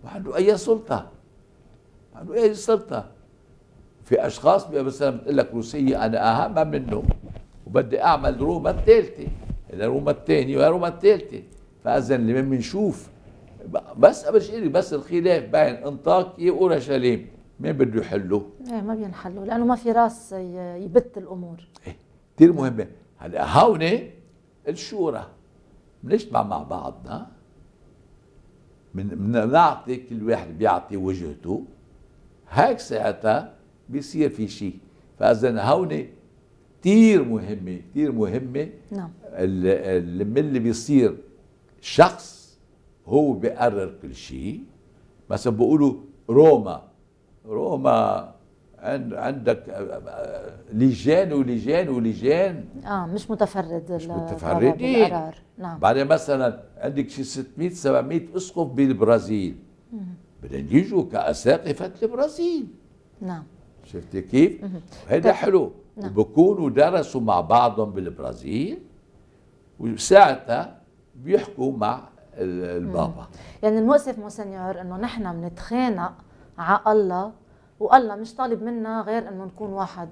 ما عنده أي سلطة. ما عنده أي سلطة. في أشخاص مثلا بتقول لك روسية أنا أهم منه وبدي أعمل روما الثالثه إذا روما الثانية وهي روما الثالثه فاذا لما بنشوف بس قبل شيء بس الخلاف بين أنطاكيا وأورشليم مين بده يحله؟ إيه ما بينحلوا لأنه ما في راس يبت الأمور. كثير مهمة. هلأ هون الشورى. بنجتمع مع بعضنا. من بنعطي كل واحد بيعطي وجهته. هيك ساعتها بيصير في شيء. فإذا هون كثير مهمة كثير مهمة نعم. من اللي بيصير شخص هو بيقرر كل شيء. مثلا بيقولوا روما روما عند عندك آه، آه، لجان ولجان ولجان آه مش متفرد مش متفردين. نعم. بعدين مثلا عندك شي 600 700 اسقف بالبرازيل. بدهم يجوا كأساقفة البرازيل. نعم. شفتي كيف؟ هيدا طيب. حلو. نعم. وبكونوا درسوا مع بعضهم بالبرازيل وساعتها بيحكوا مع ال- البابا. يعني المؤسف مونسنيور إنه نحن بنتخانق على الله والله مش طالب منا غير إنه نكون واحد.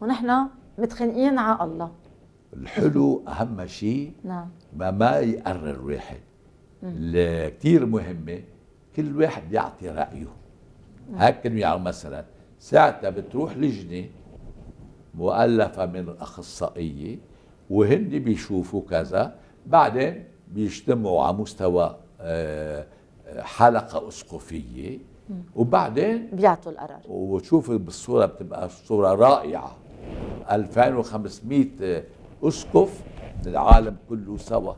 ونحن متخانقين على الله. الحلو أهم شيء نعم. ما ما يقرر واحد كتير مهمة كل واحد يعطي هيك كانوا يعملوا مثلا ساعتها بتروح لجنة مؤلفة من أخصائية وهن بيشوفوا كذا. بعدين بيجتمعوا على مستوى آه، حلقة أسقفية. وبعدين بيعطوا القرار. وتشوف بالصورة بتبقى صورة رائعة. 2500 أسقف من العالم كله سوا.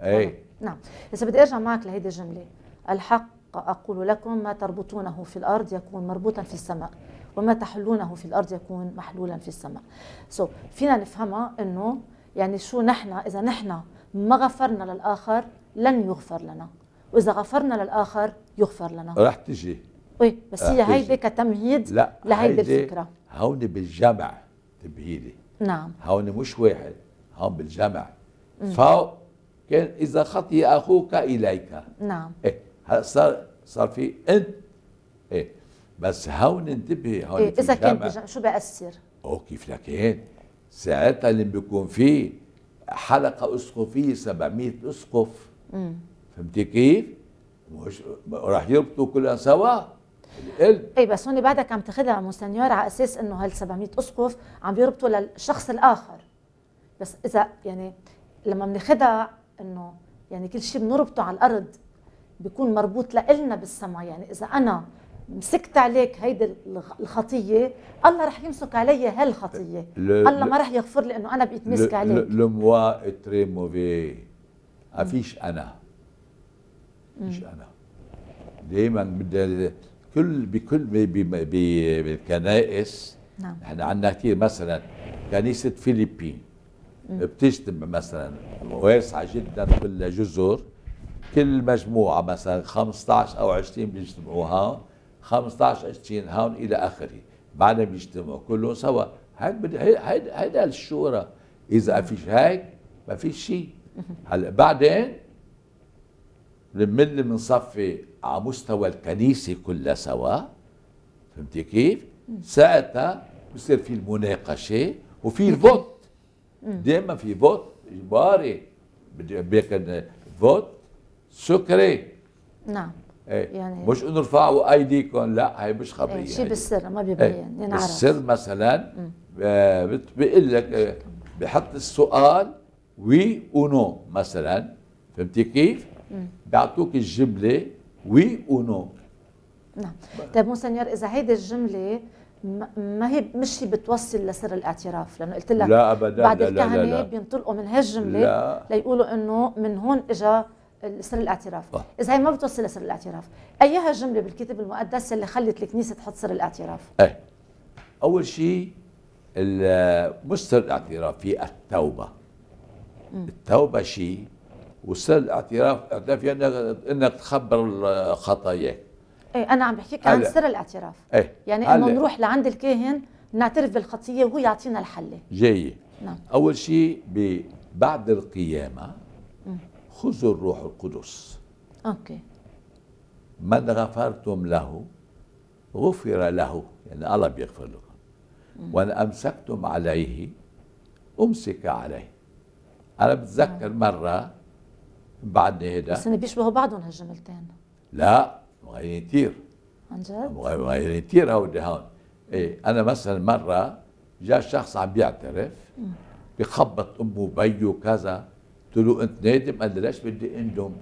اي نعم. إذا بدي أرجع معك لهيدي الجملة. الحق أقول لكم ما تربطونه في الأرض يكون مربوطا في السماء وما تحلونه في الأرض يكون محلولا في السماء. سو so, فينا نفهمها أنه يعني شو نحن إذا نحن ما غفرنا للآخر لن يغفر لنا. وإذا غفرنا للآخر يغفر لنا. رح تجي. وي بس هي. هيدي كتمهيد لا لهيدي هيدي الفكرة. هون بالجمع تبهيدي نعم. هون مش واحد هون بالجمع. فوق كان إذا خطي أخوك إليك. نعم. هلا صار صار في انت إيه. بس هون انتبهي هون إيه في إذا كان شو بيأثر؟ أو كيف لكن ساعتها اللي بيكون فيه حلقة أسقفية 700 أسقف. فهمتي كيف؟ مش راح يربطوا كلها سوا. القلب اي بس هون بعدك عم تاخذها مونسنيور على أساس إنه هال 700 أسقف عم بيربطوا للشخص الآخر. بس إذا يعني لما بناخذها إنه يعني كل شيء بنربطه على الأرض بيكون مربوط لإلنا بالسما يعني إذا أنا مسكت عليك هيدي الخ- الخطية الله رح يمسك علي هالخطية. الله ما رح يغفر لي إنه أنا بقيت ماسك عليك. لو موا تري موفي ما فيش أنا؟ فيش أنا. دائما بدي كل بكل بالكنائس نعم. إحنا عندنا كثير مثلا كنيسة فيلبين بتجتمع مثلا واسعة جدا كلها جزر. كل مجموعة مثلا 15 أو 20 بيجتمعوا هون 15 20 هون إلى آخره بعدين بيجتمعوا كلهم سوا. هيدا الشورى. إذا فيش هيك ما فيش شيء. (laughs) هلا بعدين بنمل بنصفي على مستوى الكنيسة كلها سوا. فهمتي كيف؟ ساعتها بصير في المناقشة وفي الفوت دائما في فوت. إجباري. بدي بيكن فوت. سكري نعم. إيه يعني- يعني مش انه ارفعوا ايديكم لا هي مش خبرية. إيه شيء. بالسر ما إيه بيبين ينعرف السر مثلا آه، بيقول لك آه، بحط السؤال oui ou non مثلا. فهمتي كيف؟ بيعطوك الجملة oui ou non. نعم. طيب monseigneur إذا هيدي الجملة ما- هي مش هي بتوصل لسر الاعتراف؟ لأنه قلت لك لا أبداً، بعد الكهنة. بينطلقوا من هالجملة. ليقولوا إنه من هون اجى سر الاعتراف. آه. إذا هي ما بتوصل لسر الاعتراف. أيها الجملة بالكتاب المقدس اللي خلت الكنيسة تحط سر الاعتراف. إيه أول شيء مش سر الاعتراف في التوبة. التوبة شيء وسر الاعتراف اعتراف يعني إنك انك تخبر خطاياك إيه أنا عم بحكيك عن. سر الاعتراف. إيه. يعني إنه. نروح لعند الكاهن نعترف بالخطية وهو يعطينا الحله جاي نعم. أول شيء بعد القيامة خذوا الروح القدس. أوكي. من غفرتم له؟ غفر له يعني الله بيغفر لكم. وإن أمسكتم عليه أمسك عليه. أنا بتذكر مرة بعد هيدا. بس بيشبهوا بعضهم هالجملتين. لا مغيرين كثير عن جد؟ مغيرين كثير هودي هون. إيه أنا مثلا مرة جاء شخص عم بيعترف بخبط أمه وبيه وكذا. له أنت نادم؟ قال لي ليش بدي اندم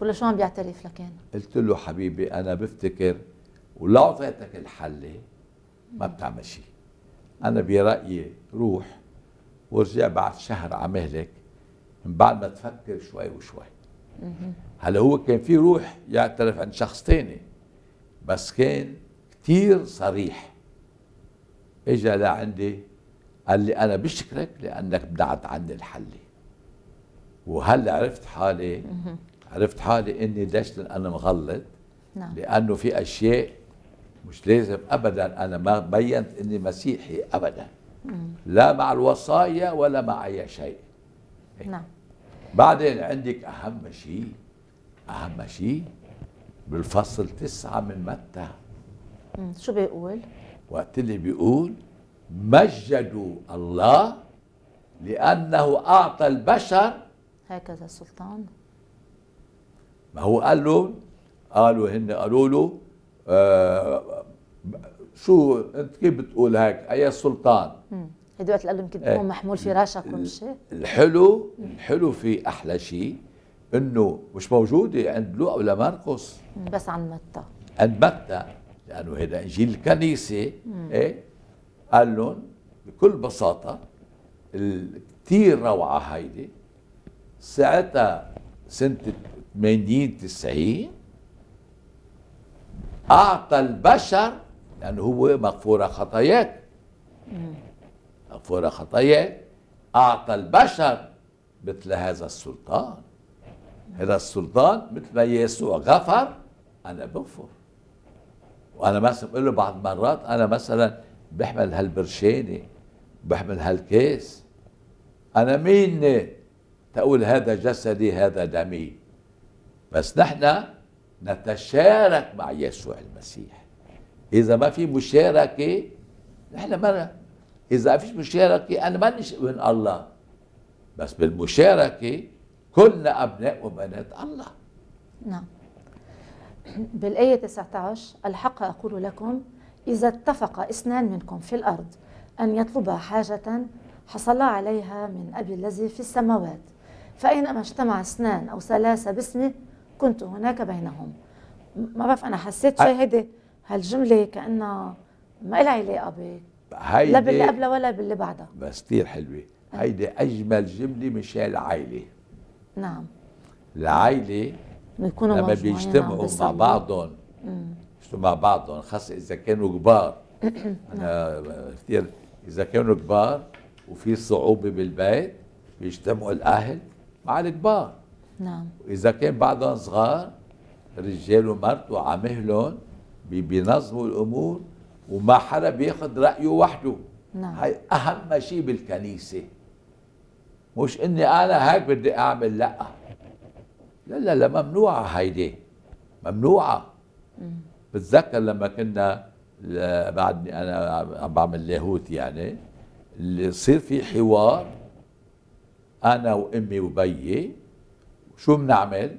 ولا شو عم بيعترف لكان؟ قلت له حبيبي أنا بفتكر ولو أعطيتك الحلة ما بتعمل شيء أنا برأيي روح وارجع بعد شهر على مهلك من بعد ما تفكر شوي وشوي. هلا هو كان في روح يعترف عند شخص تاني بس كان كتير صريح. اجى لعندي قال لي أنا بشكرك لأنك بدعت عني الحلة. وهلا عرفت حالي؟ عرفت حالي إني ليش أنا مغلط؟ نعم. لأنه في أشياء مش لازم ابدا. أنا ما بينت إني مسيحي ابدا. لا مع الوصايا ولا مع أي شيء. نعم. بعدين عندك أهم شيء أهم شيء بالفصل تسعة من متى. شو بيقول؟ وقت اللي بيقول مجدوا الله لأنه أعطى البشر هكذا السلطان ما هو قال له؟ قالوا هن قالوا له آه شو انت كيف بتقول هيك؟ أي سلطان. مم. هيدي وقت اللي قال له يمكن إيه. تكون محمول فراشك ومشي الحلو الحلو في أحلى شيء إنه مش موجودة عند لوقا ولا مرقس. بس عن متى. عند متى؟ لأنه هذا إنجيل الكنيسة. إيه؟ قال لهم بكل بساطة كثير روعة هيدي. ساعتها سنة 80 90 أعطى البشر لأنه هو مغفورة خطاياك. مغفورة خطاياك. أعطى البشر مثل هذا السلطان. هذا السلطان مثل ما يسوع غفر أنا بغفر. وأنا مثلا بقول له بعض مرات أنا مثلا بحمل هالبرشينة بحمل هالكيس. أنا مين؟ تقول هذا جسدي هذا دمي. بس نحن نتشارك مع يسوع المسيح. إذا ما في مشاركة نحن ما إذا ما فيش مشاركة أنا مانيش ابن الله. بس بالمشاركة كلنا أبناء وبنات الله. نعم. بالآية 19 الحق أقول لكم إذا اتفق اثنان منكم في الأرض أن يطلبا حاجة حصلا عليها من أبي الذي في السماوات. فأينما اجتمع اثنان أو ثلاثة باسمه كنت هناك بينهم. ما بعرف أنا حسيت شيء هيدي هالجملة كأنها ما لها علاقة ب لا باللي قبلها ولا باللي بعدها. بس كثير حلوة. هيدي أجمل جملة مشان العائلة. نعم. العائلة بيكونوا لما بيجتمعوا مع. بعضهم. بيجتمعوا مع بعضهم خاصة إذا كانوا كبار. (coughs) أنا كثير إذا كانوا كبار وفي صعوبة بالبيت بيجتمعوا الأهل. مع الكبار نعم. وإذا كان بعضهم صغار رجال ومرت وعمهلهم بي- بينظموا الأمور وما حدا بياخذ رأيه وحده. نعم. هاي أهم شيء بالكنيسة. مش إني أنا هيك بدي أعمل لأ. لا لا لا ممنوعة هيدي. ممنوعة. بتذكر لما كنا بعدني أنا عم بعمل لاهوت يعني اللي يصير في حوار أنا وأمي وبيي شو بنعمل؟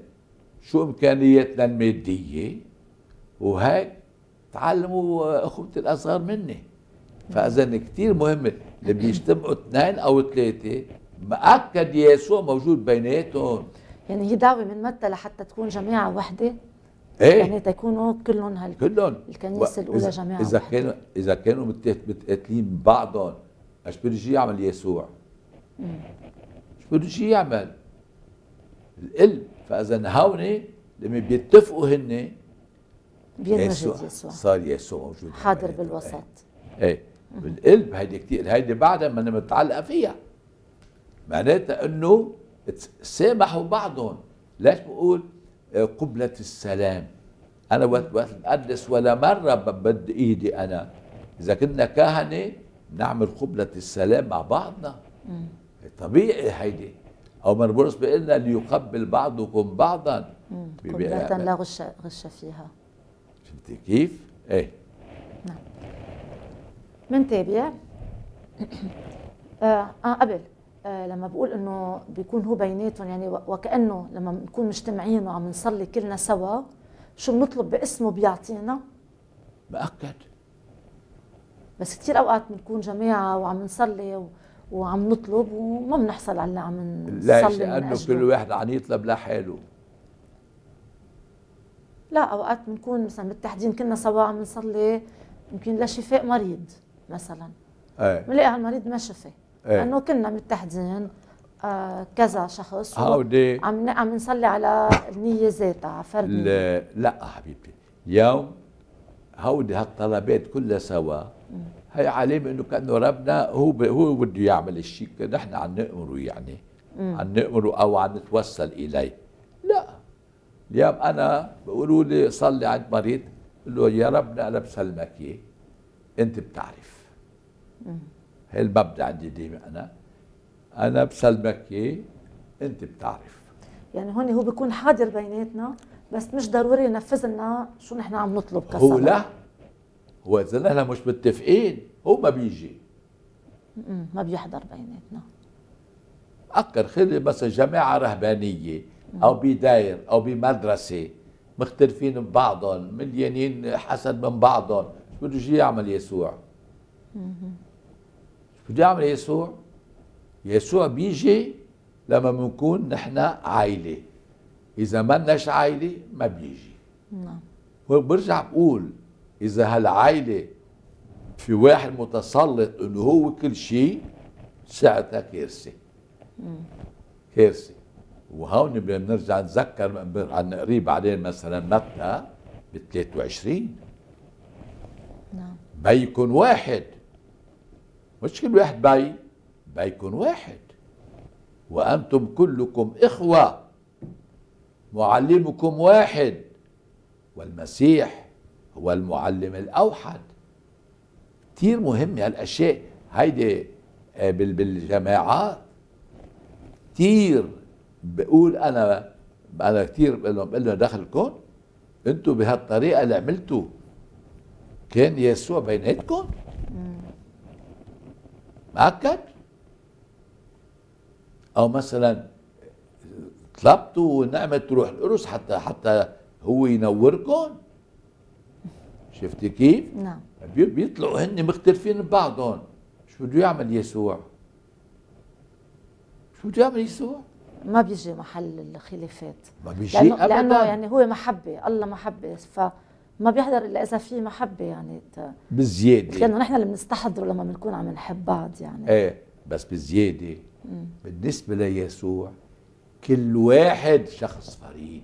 شو إمكانياتنا المادية؟ وهيك تعلموا أخوتي الأصغر مني. فإذا كثير مهم اللي بيجتمعوا اثنين أو ثلاثة مأكد يسوع موجود بيناتهم. يعني هي دعوة من متى لحتى تكون جماعة وحدة؟ إيه. يعني تيكونوا كلهم هال كلهم. الكنيسة الأولى إذا- جماعة إذا. كانوا إذا كانوا متقاتلين بعضهم إيش يجي يعمل يسوع؟ بده يجي يعمل؟ القلب فإذا هون لما بيتفقوا هن بينوجد يسوع صار يسوع موجود حاضر بيناتهم. بالوسط. إيه. بالقلب هيدي كثير هيدي بعدها ما متعلقه فيها. معناتها إنه سامحوا بعضهم. ليش بقول؟ آه، قبلة السلام. أنا وقت وقت بقدس ولا مرة ب- بدي إيدي أنا. إذا كنا كهنه نعمل قبلة السلام مع بعضنا. طبيعي هيدي. أو مربوط بيقول لنا ليقبل بعضكم بعضا قبلة لا غش غش فيها. فهمتي كيف؟ إيه. منتابع آه, آه قبل. آه لما بقول إنه بيكون هو بيناتهم يعني وكأنه لما بنكون مجتمعين وعم نصلي كلنا سوا شو بنطلب باسمه بيعطينا؟ مأكد بس كثير أوقات بنكون جماعة وعم نصلي و- وعم نطلب وما بنحصل على اللي عم؟ نصلي من لأنه. كل واحد عم يطلب لحاله. لا أوقات بنكون مثلا متحدين كلنا سوا عم نصلي يمكن لشفاء مريض مثلا. إيه. بنلاقي هالمريض ما شفى إيه. لأنه كنا متحدين آه كذا شخص هودي. عم عم نصلي على النية ذاتها على فرد لا حبيبتي. اليوم هودي هالطلبات كلها سوا. هي علامة انه كأنه ربنا هو ب... هو بده يعمل الشيء نحن عم نأمره يعني. عم نأمره أو عم نتوسل إليه. لا. اليوم أنا بيقولوا لي صلي عند مريض. بقول له يا ربنا أنا بسلمك اياه أنت بتعرف. هي المبدأ عندي ديما أنا. أنا بسلمك اياه أنت بتعرف. يعني هون هو بيكون حاضر بيناتنا بس مش ضروري ينفذ لنا شو نحن عم نطلب كصلاة هو لا. هو إذا نحن مش متفقين هو ما بيجي. ما بيحضر بيناتنا. فكر خلي مثلا جماعة رهبانية أو بداير أو بمدرسة مختلفين من بعضهم مليانين حسد من بعضهم. شو بده يجي يعمل يسوع؟ شو بده يعمل يسوع؟ يسوع بيجي لما بنكون نحن عائلة. إذا ما لناش عائلة ما بيجي. نعم. وبرجع بقول إذا هالعائلة في واحد متسلط إنه هو كل شيء ساعتها كارثة. كارثة. وهون بنرجع نتذكر عن قريب بعدين مثلا متى؟ ب 23 نعم. بيكون واحد. مش كل واحد بي بيكون واحد. وأنتم كلكم إخوة. معلمكم واحد. والمسيح هو المعلم الأوحد. كثير مهم هالأشياء هيدي آه، بال- بالجماعات كثير بقول أنا أنا كثير بقول لهم دخلكم أنتم بهالطريقة اللي عملتوا كان يسوع بيناتكم مأكد؟ أو مثلا طلبتوا نعمة روح القدس حتى حتى هو ينوركم؟ شفتي كيف؟ نعم. بي- بيطلعوا هن مختلفين ببعضهم شو بده يعمل يسوع؟ شو بده يعمل يسوع؟ ما بيجي محل الخلافات. ما بيجي لأنه ابدا. لأنه يعني هو محبة الله محبة فما بيحضر إلا إذا في محبة يعني بزيادة. لأنه نحن اللي بنستحضره لما بنكون عم نحب بعض يعني. إيه بس بزيادة. بالنسبة ليسوع كل واحد شخص فريد.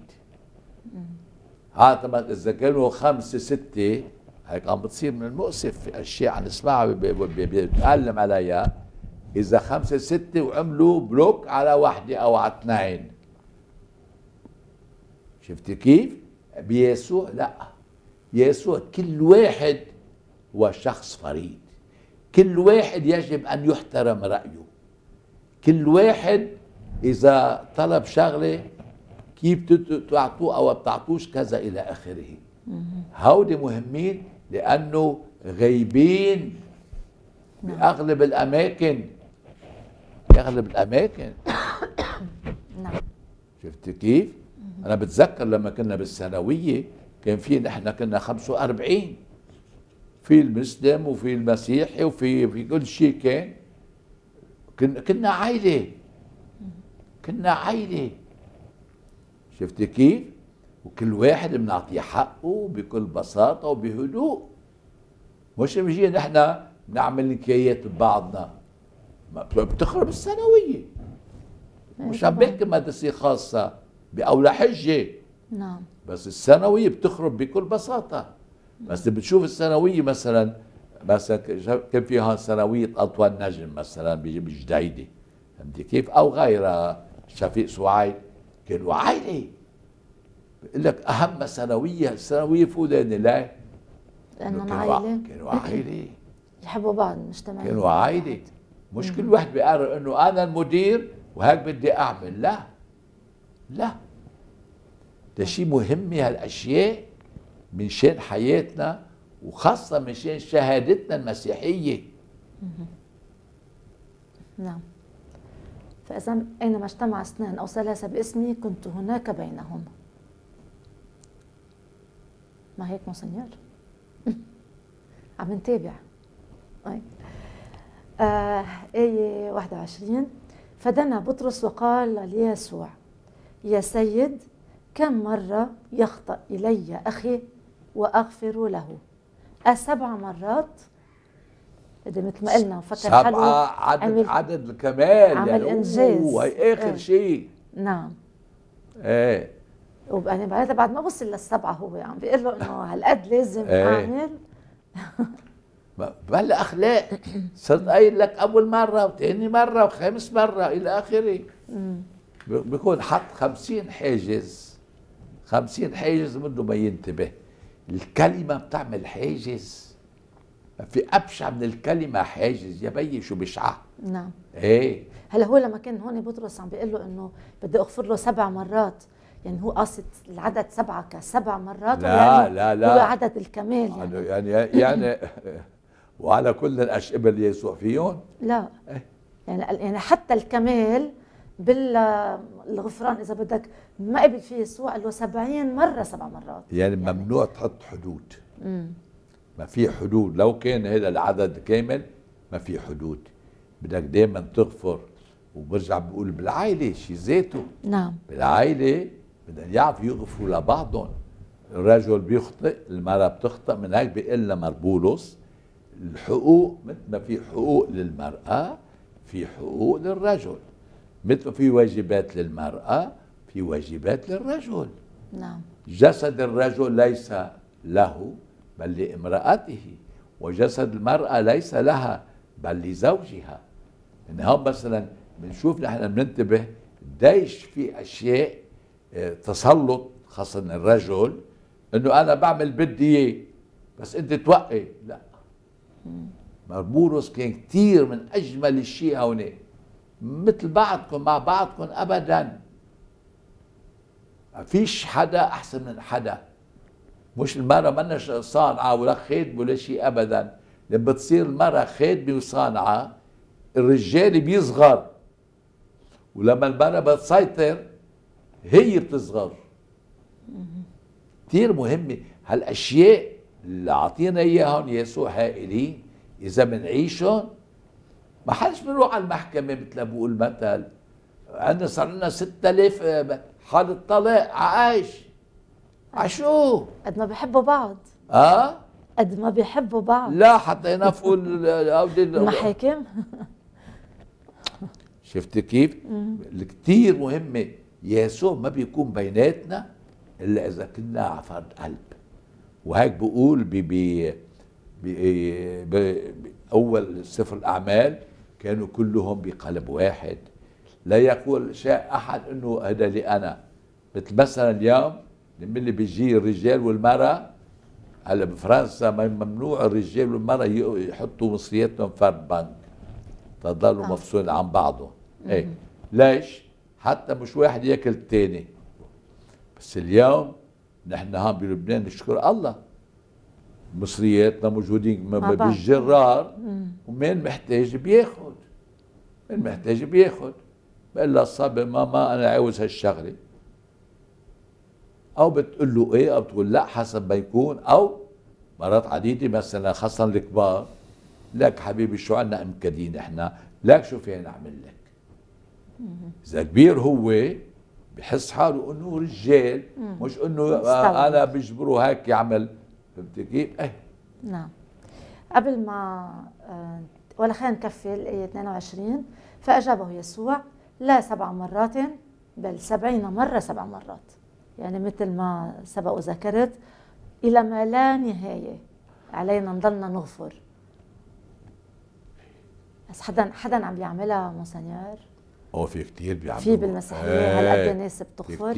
هذا اذا كانوا خمسه سته هيك عم بتصير من المؤسف في أشياء عم نسمعها ب- ب- ب- بيتعلم عليها. إذا خمسه سته وعملوا بلوك على وحدة أو على اثنين. شفتي كيف؟ بيسوع لا. يسوع كل واحد هو شخص فريد. كل واحد يجب أن يحترم رأيه. كل واحد إذا طلب شغلة كيف تعطوه أو بتعطوش كذا إلى آخره. هودي مهمين لأنه غايبين بأغلب الأماكن. بأغلب الأماكن. نعم. شفت كيف؟ أنا بتذكر لما كنا بالثانوية كان في نحن كنا 45 في المسلم وفي المسيحي وفي في كل شيء كان. كنا كنا عائلة. كنا عائلة. شفت كيف؟ وكل واحد بنعطيه حقه بكل بساطة وبهدوء. مش بيجي نحن نعمل نكايات ببعضنا بتخرب الثانوية. مش عم بحكي مدرسة خاصة بأولى حجة. نعم. بس الثانوية بتخرب بكل بساطة. بس بتشوف الثانوية مثلا مثلا كان في هون ثانوية أطول نجم مثلا بج- بجديدة. فهمتي كيف؟ أو غيرها. شفيق سعيد. كانوا عائلة بقول لك أهم ثانوية الثانوية فلانة لا. لانهم كانوا عائله كانوا عائلة يحبوا بعض مجتمعين كانوا عائلة مش كل واحد بيقرر إنه أنا المدير وهيك بدي أعمل. لا. لا. ده شيء مهم هالأشياء من شأن حياتنا وخاصة من شأن شهادتنا المسيحية. نعم. فإذا أينما اجتمع اثنان أو ثلاثة باسمي كنت هناك بينهم. ما هيك مونسنيور (laughs) عم نتابع. أي. آه آية 21 فدنا بطرس وقال ليسوع يا سيد كم مرة يخطأ إلي أخي وأغفر له؟ أسبع مرات مثل ما قلنا فكر حلو سبعة عدد عمل- عدد الكمال عمل يعني إنجاز. أوه، هي آخر إيه. شيء. نعم. إيه. وبعدين بعدها بعد ما وصل للسبعة هو عم بيقول له إنه هالقد لازم إيه. أعمل. بلا أخلاق. صرت قايل لك أول مرة وثاني مرة وخامس مرة إلى آخره. بيكون حط خمسين حاجز. خمسين حاجز منه ما ينتبه. الكلمة بتعمل حاجز. في أبشع من الكلمة حاجز يا بيي شو بشعة. نعم. إيه. هلا هو لما كان هون بطرس عم بيقول له إنه بدي أغفر له سبع مرات. يعني هو قاصد العدد سبعة كسبع مرات لا، يعني لا، لا. هو عدد الكمال يعني. يعني يعني يعني (laughs) وعلى كل الأشقبل يسوع فيهم. لا. إيه. يعني يعني حتى الكمال بالغفران إذا بدك ما قبل فيه يسوع قال له 70 مرة سبع مرات. يعني ممنوع تحط حدود. ما في حدود. لو كان هذا العدد كامل ما في حدود. بدك دائما تغفر. وبرجع بقول بالعائلة شي ذاته. نعم. بالعائلة بدهم يعرفوا يغفروا لبعضهم. الرجل بيخطئ المرأة بتخطئ من هيك بيقول لنا بولس. الحقوق مثل ما في حقوق للمرأة في حقوق للرجل. مثل ما في واجبات للمرأة في واجبات للرجل. نعم. جسد الرجل ليس له بل لامرأته وجسد المرأة ليس لها بل لزوجها. إن هم مثلا بنشوف نحن بننتبه قديش في أشياء آه، تسلط خاصة الرجل إنه أنا بعمل بدي إياه بس أنت توقي لا. مربورس كان كثير من أجمل الشيء هونيك مثل بعضكم مع بعضكم ابدا. ما فيش حدا أحسن من حدا. مش المرة منا صانعة ولا خادمة ولا شيء ابدا. لما بتصير المرة خادمة وصانعة الرجال بيصغر. ولما المرة بتسيطر هي بتصغر. كثير مهمة هالأشياء اللي اعطينا إياهم يسوع هائلين إذا بنعيشهم ما حدش بنروح على المحكمة مثل ما بقول مثل عندنا صار لنا 6000 حالة طلاق عايش. عشو؟ قد ما بيحبوا بعض. آه؟ قد ما بيحبوا بعض. لا حتى ال- المحاكم شفت كيف؟ كثير مهمة يسوع ما بيكون بيناتنا إلا إذا كنا على فرد قلب. وهيك بقول ب ب بأول سفر الأعمال كانوا كلهم بقلب واحد. لا يقول شاء أحد أنه هذا لي أنا. مثل مثلا اليوم لما اللي بيجي الرجال والمرأة هلا بفرنسا ممنوع الرجال والمرأة يحطوا مصرياتهم فرد بنك. تضلوا آه. مفصولين عن بعضهم. إيه. ليش؟ حتى مش واحد ياكل الثاني بس اليوم نحن هون بلبنان نشكر الله. مصرياتنا موجودين بعض. بالجرار. ومين محتاج بياخد؟ مين محتاج بياخد؟ بقول لها الصبي ماما أنا عاوز هالشغلة. أو بتقول له إيه أو بتقول لا حسب ما يكون. أو مرات عديدة مثلا خاصه الكبار لك حبيبي شو عنا امكانيين إحنا؟ لك شو فينا نعمل لك؟ إذا كبير هو بحس حاله إنه رجال مش إنه أنا بجبره هيك يعمل. فهمت كيف؟ إيه. نعم. قبل ما آه، ولا خلينا نكفي الآية 22 فأجابه يسوع لا سبع مرات بل سبعين مرة سبع مرات. يعني مثل ما سبق وذكرت إلى ما لا نهاية. علينا نضلنا نغفر. بس حدا حدا عم بيعملها مونسنيور هو في كتير بيعملوا في بالمسيحية. إيه. هالقد ناس في بتغفر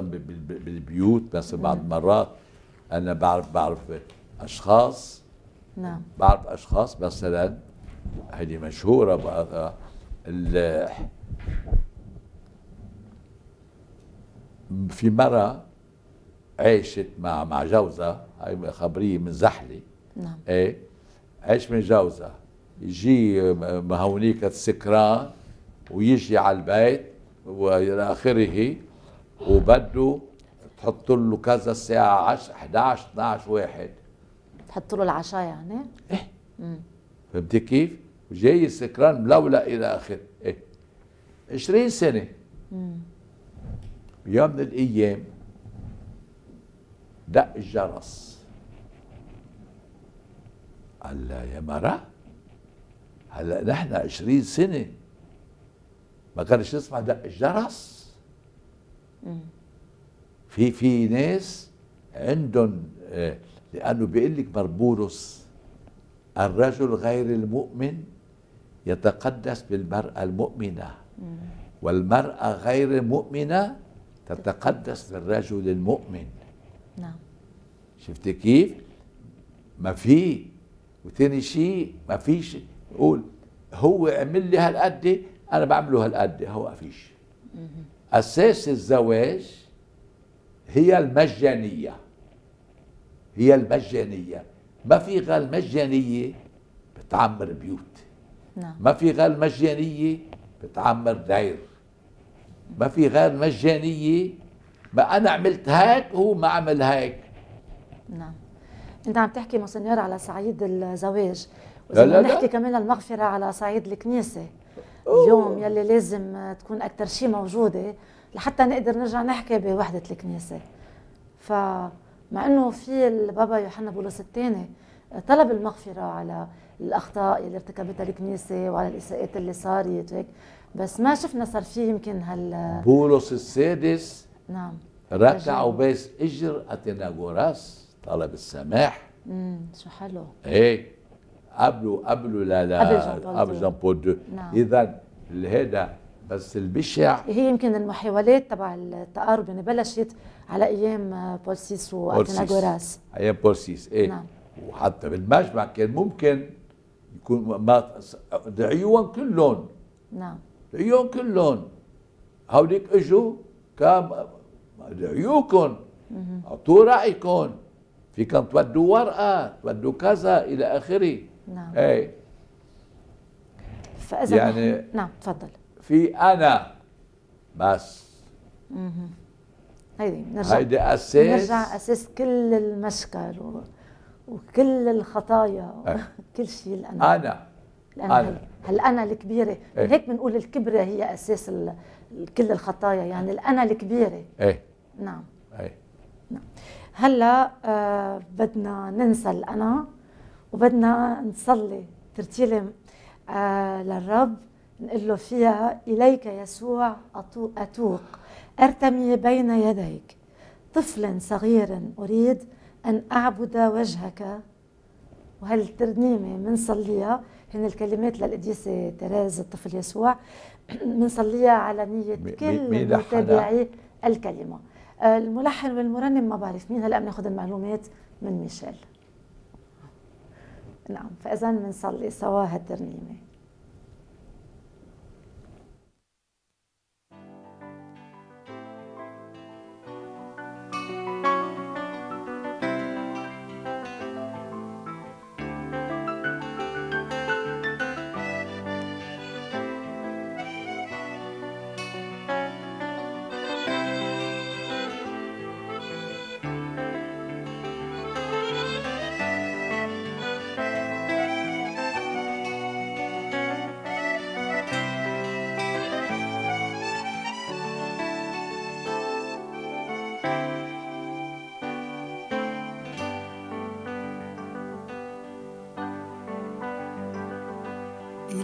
بال- بال- بالبيوت بس بعض المرات أنا بعرف بعرف أشخاص. نعم. بعرف أشخاص مثلا هذه مشهورة بقى في مرة عاشت مع مع جوزها هاي خبرية من زحلة. نعم. إيه؟ عيش من جوزها يجي م- هونيك السكران ويجي على البيت وإلى آخره وبده تحط له كذا الساعة 10 11 12 واحد. تحط له العشاء يعني؟ فهمت كيف؟ وجاي السكران ملولق إلى اخره إيه. 20 سنة. يوم من الإيام دق الجرس. قال لها يا مرة هلا نحن 20 سنة. ما كانش نسمع دق الجرس. في في ناس عندهم آه، لأنه بيقول لك مربورس الرجل غير المؤمن يتقدس بالمرأة المؤمنة والمرأة غير المؤمنة تتقدس بالرجل المؤمن. نعم. شفت كيف؟ ما في. وتاني شيء ما فيش. يقول هو عمل لي هالقد أنا بعمله هالقد هو ما فيش. أساس الزواج هي المجانية. هي المجانية. ما في غير مجانية بتعمر بيوت. نعم. ما في غير مجانية بتعمر داير. ما في غير مجانية. ما أنا عملت هيك وهو ما عمل هيك. نعم. أنت عم تحكي مونسنيور على صعيد الزواج لا. نحكي كمان المغفرة على صعيد الكنيسة. اليوم يلي لازم تكون أكثر شيء موجودة لحتى نقدر نرجع نحكي بوحدة الكنيسة. فمع إنه في البابا يوحنا بولس الثاني طلب المغفرة على الأخطاء اللي ارتكبتها الكنيسة وعلى الإساءات اللي صارت وهيك بس ما شفنا صار في يمكن هال بولس السادس نعم. ركع. وباس إجر اتناغوراس طلب السماح. امم شو حلو. إيه. قبله قبله لا لا قبل Jean-Paul deux. نعم. إذا الهيدا بس البشع. هي يمكن المحاولات تبع التقارب يعني بلشت على أيام آه، بولسيس واثناغوراس أيام بورسيس إيه. نعم. وحتى بالمجمع كان ممكن يكون ما دعيوهم كلهم. نعم. دعيوهم كلهم هوديك اجوا كان دعيوكم اعطوا رايكم فيكم تودوا ورقة تودوا كذا إلى آخره. نعم. إيه فإذا يعني- نحن- نعم تفضل. في أنا. بس. هيدي نرجع هيدي أساس نرجع أساس كل المشكل و... وكل الخطايا أه. (laughs) كل شيء الانا أنا. الانا أنا. هل- هالانا الكبيرة؟ إيه. من هيك بنقول الكبرة هي أساس. كل الخطايا يعني الانا الكبيرة؟ إيه. نعم. إيه. هلأ آه بدنا ننسى الانا وبدنا نصلي ترتيلة آه للرب نقول له فيها إليك يسوع أتوق. ارتمي بين يديك. طفل صغير أريد أن أعبد وجهك. وهالترنيمه بنصليها هن الكلمات للقديسه تريز الطفل يسوع (clears throat) بنصليها على مي- كل؟ متابعي الكلمة. آه، الملحن والمرنم ما بعرف مين هلا بناخذ المعلومات من ميشيل. نعم فاذا بنصلي سوا هالترنيمة.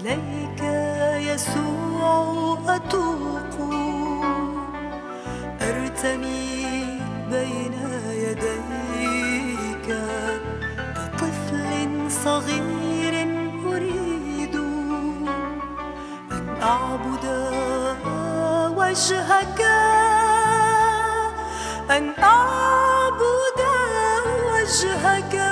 إليك يسوع أتوق. أرتمي بين يديك كطفل صغير أريد أن أعبد وجهك. أن أعبد وجهك.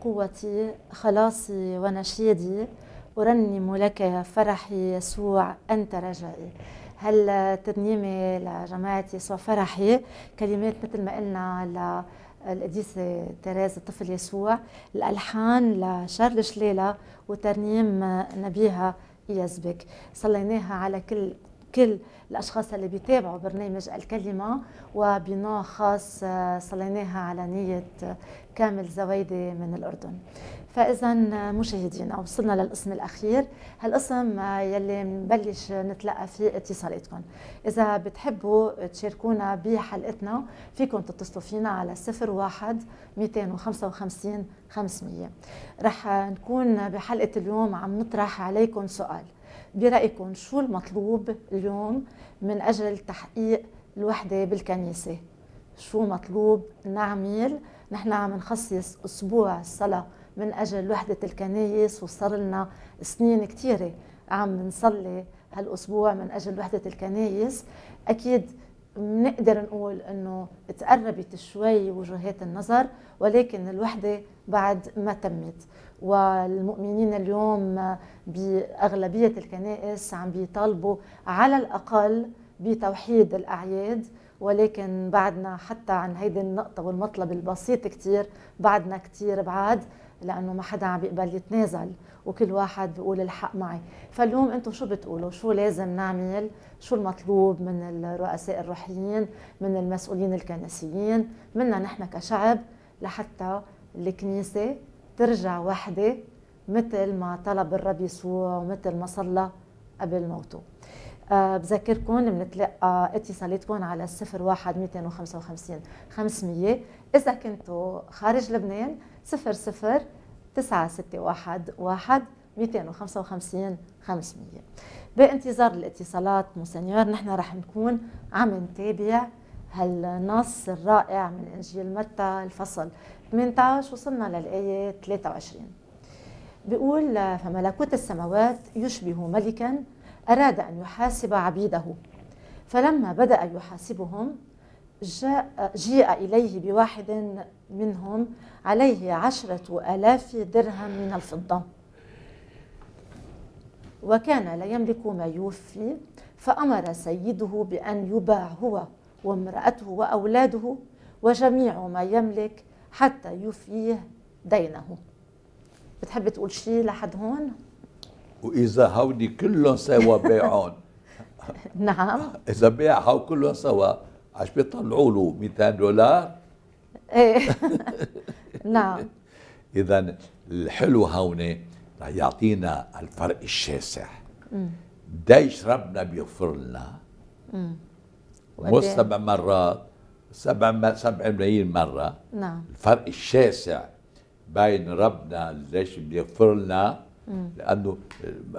قوتي خلاصي ونشيدي أرنم لك يا فرحي يسوع أنت رجائي. هالترنيمة لجماعة يسوع فرحي؟ كلمات مثل ما قلنا للقديسة تيريز الطفل يسوع. الألحان لشارل شليلة وترنيم نبيها يزبك صليناها على كل كل الأشخاص اللي بيتابعوا برنامج الكلمة وبنوع خاص صليناها على نية كامل زويدي من الأردن. فاذا آه، مشاهدينا وصلنا للقسم الأخير. هالقسم آه، يلي نبلش نتلقى فيه اتصالاتكم. إذا بتحبوا تشاركونا بحلقتنا فيكم تتصلوا فينا على 01 255 500 رح نكون بحلقة اليوم عم نطرح عليكم سؤال. برأيكم شو المطلوب اليوم من أجل تحقيق الوحدة بالكنيسة؟ شو مطلوب نعمل نحن عم نخصص أسبوع الصلاة من أجل وحدة الكنايس وصار لنا سنين كثيرة عم نصلي هالأسبوع من أجل وحدة الكنايس أكيد بنقدر نقول إنه تقربت شوي وجهات النظر ولكن الوحدة بعد ما تمت. والمؤمنين اليوم بأغلبية الكنائس عم بيطالبوا على الأقل بتوحيد الأعياد ولكن بعدنا حتى عن هيدي النقطة والمطلب البسيط كتير بعدنا كتير بعاد لأنه ما حدا عم بيقبل يتنازل وكل واحد بيقول الحق معي. فاليوم أنتم شو بتقولوا؟ شو لازم نعمل؟ شو المطلوب من الرؤساء الروحيين من المسؤولين الكنسيين؟ منا نحن كشعب لحتى الكنيسة ترجع وحدة مثل ما طلب الرب يسوع ومثل ما صلى قبل موته. بذكركم بنتلقى اتصالاتكم على 01 255 500 إذا كنتوا خارج لبنان 00 961 1 255 500 بانتظار الاتصالات مسنيور نحن رح نكون عم نتابع هالنص الرائع من إنجيل متى الفصل. 18 وصلنا للآية 23 بيقول فملكوت السماوات يشبه ملكا أراد أن يحاسب عبيده. فلما بدأ يحاسبهم جاء جيء إليه بواحد منهم عليه عشرة آلاف درهم من الفضة. وكان لا يملك ما يوفي فأمر سيده بأن يباع هو وامرأته وأولاده وجميع ما يملك حتى يوفيه دينه. بتحب تقول شيء لحد هون؟ وإذا هودي كلهم سوا بيعون. (laughs) نعم. إذا بيع هو كلهم سوا عش بيطلعوا له 200 دولار؟ إيه. (laughs) نعم. اذا الحلو هون رح يعطينا الفرق الشاسع. قديش ربنا بيغفر لنا. مو؟ سبع مرات سبع سبع ملايين مرة. نعم. الفرق الشاسع بين ربنا ليش بيغفر لنا لأنه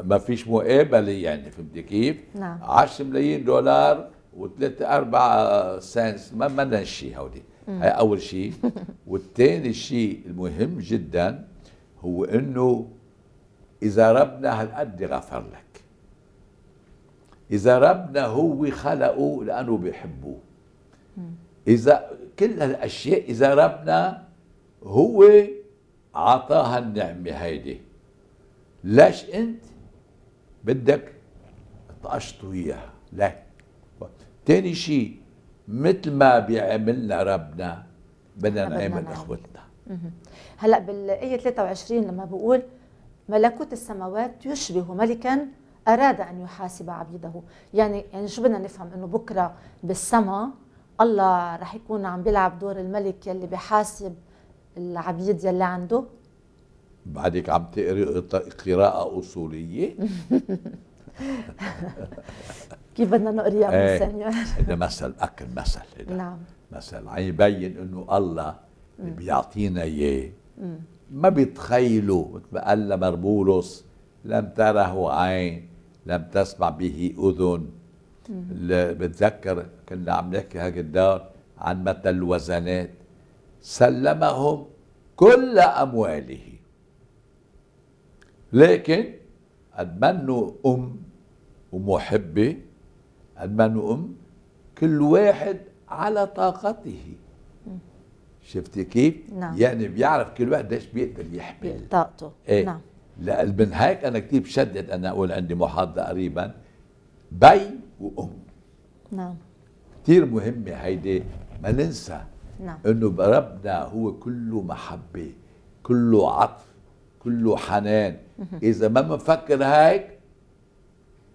ما فيش مقابله يعني فهمت كيف؟ نعم. 10 ملايين دولار وثلاثة أربعة سنس ما بدنا شيء هودي. هاي أول شيء. (laughs) والثاني شيء المهم جدا هو إنه إذا ربنا هالقد غفر لك؟ إذا ربنا هو خلقه لأنه بيحبه. إذا كل هالأشياء إذا ربنا هو عطاها النعمة هيدي. ليش أنت بدك تقشطوا إياها؟ لا تاني شيء مثل ما بيعملنا ربنا بدنا نعمل. أخوتنا. هلأ بالآية 23 لما بقول ملكوت السماوات يشبه ملكا أراد أن يحاسب عبيده. يعني يعني شو بدنا نفهم؟ إنه بكرة بالسماء الله رح يكون عم بيلعب دور الملك يلي بيحاسب العبيد يلي عنده؟ بعدك عم تقري قراءة أصولية. (laughs) كيف بدنا نقريها إيه. بالسنيور هذا مثل أكل مثل هذا نعم. مثل عم يبين إنه الله اللي بيعطينا إياه. ما بيتخيلوا مثل ما قال لمربولس لم تره عين لم تسمع به أذن. ل- بتذكر كنا عم نحكي هيك الدار عن مثل الوزنات. سلمهم كل امواله لكن اتمنوا أم ومحبة اتمنوا أم كل واحد على طاقته. شفتي كيف؟ نعم. يعني بيعرف كل واحد قديش بيقدر يحمل. طاقته. إيه. نعم. لا من هيك أنا كثير بشدد أنا أقول عندي محاضرة قريبا. بي وأم. نعم. كثير مهمة هيدي ما ننسى. نعم. إنه ربنا هو كله محبة كله عطف كله حنان. إذا ما بنفكر هيك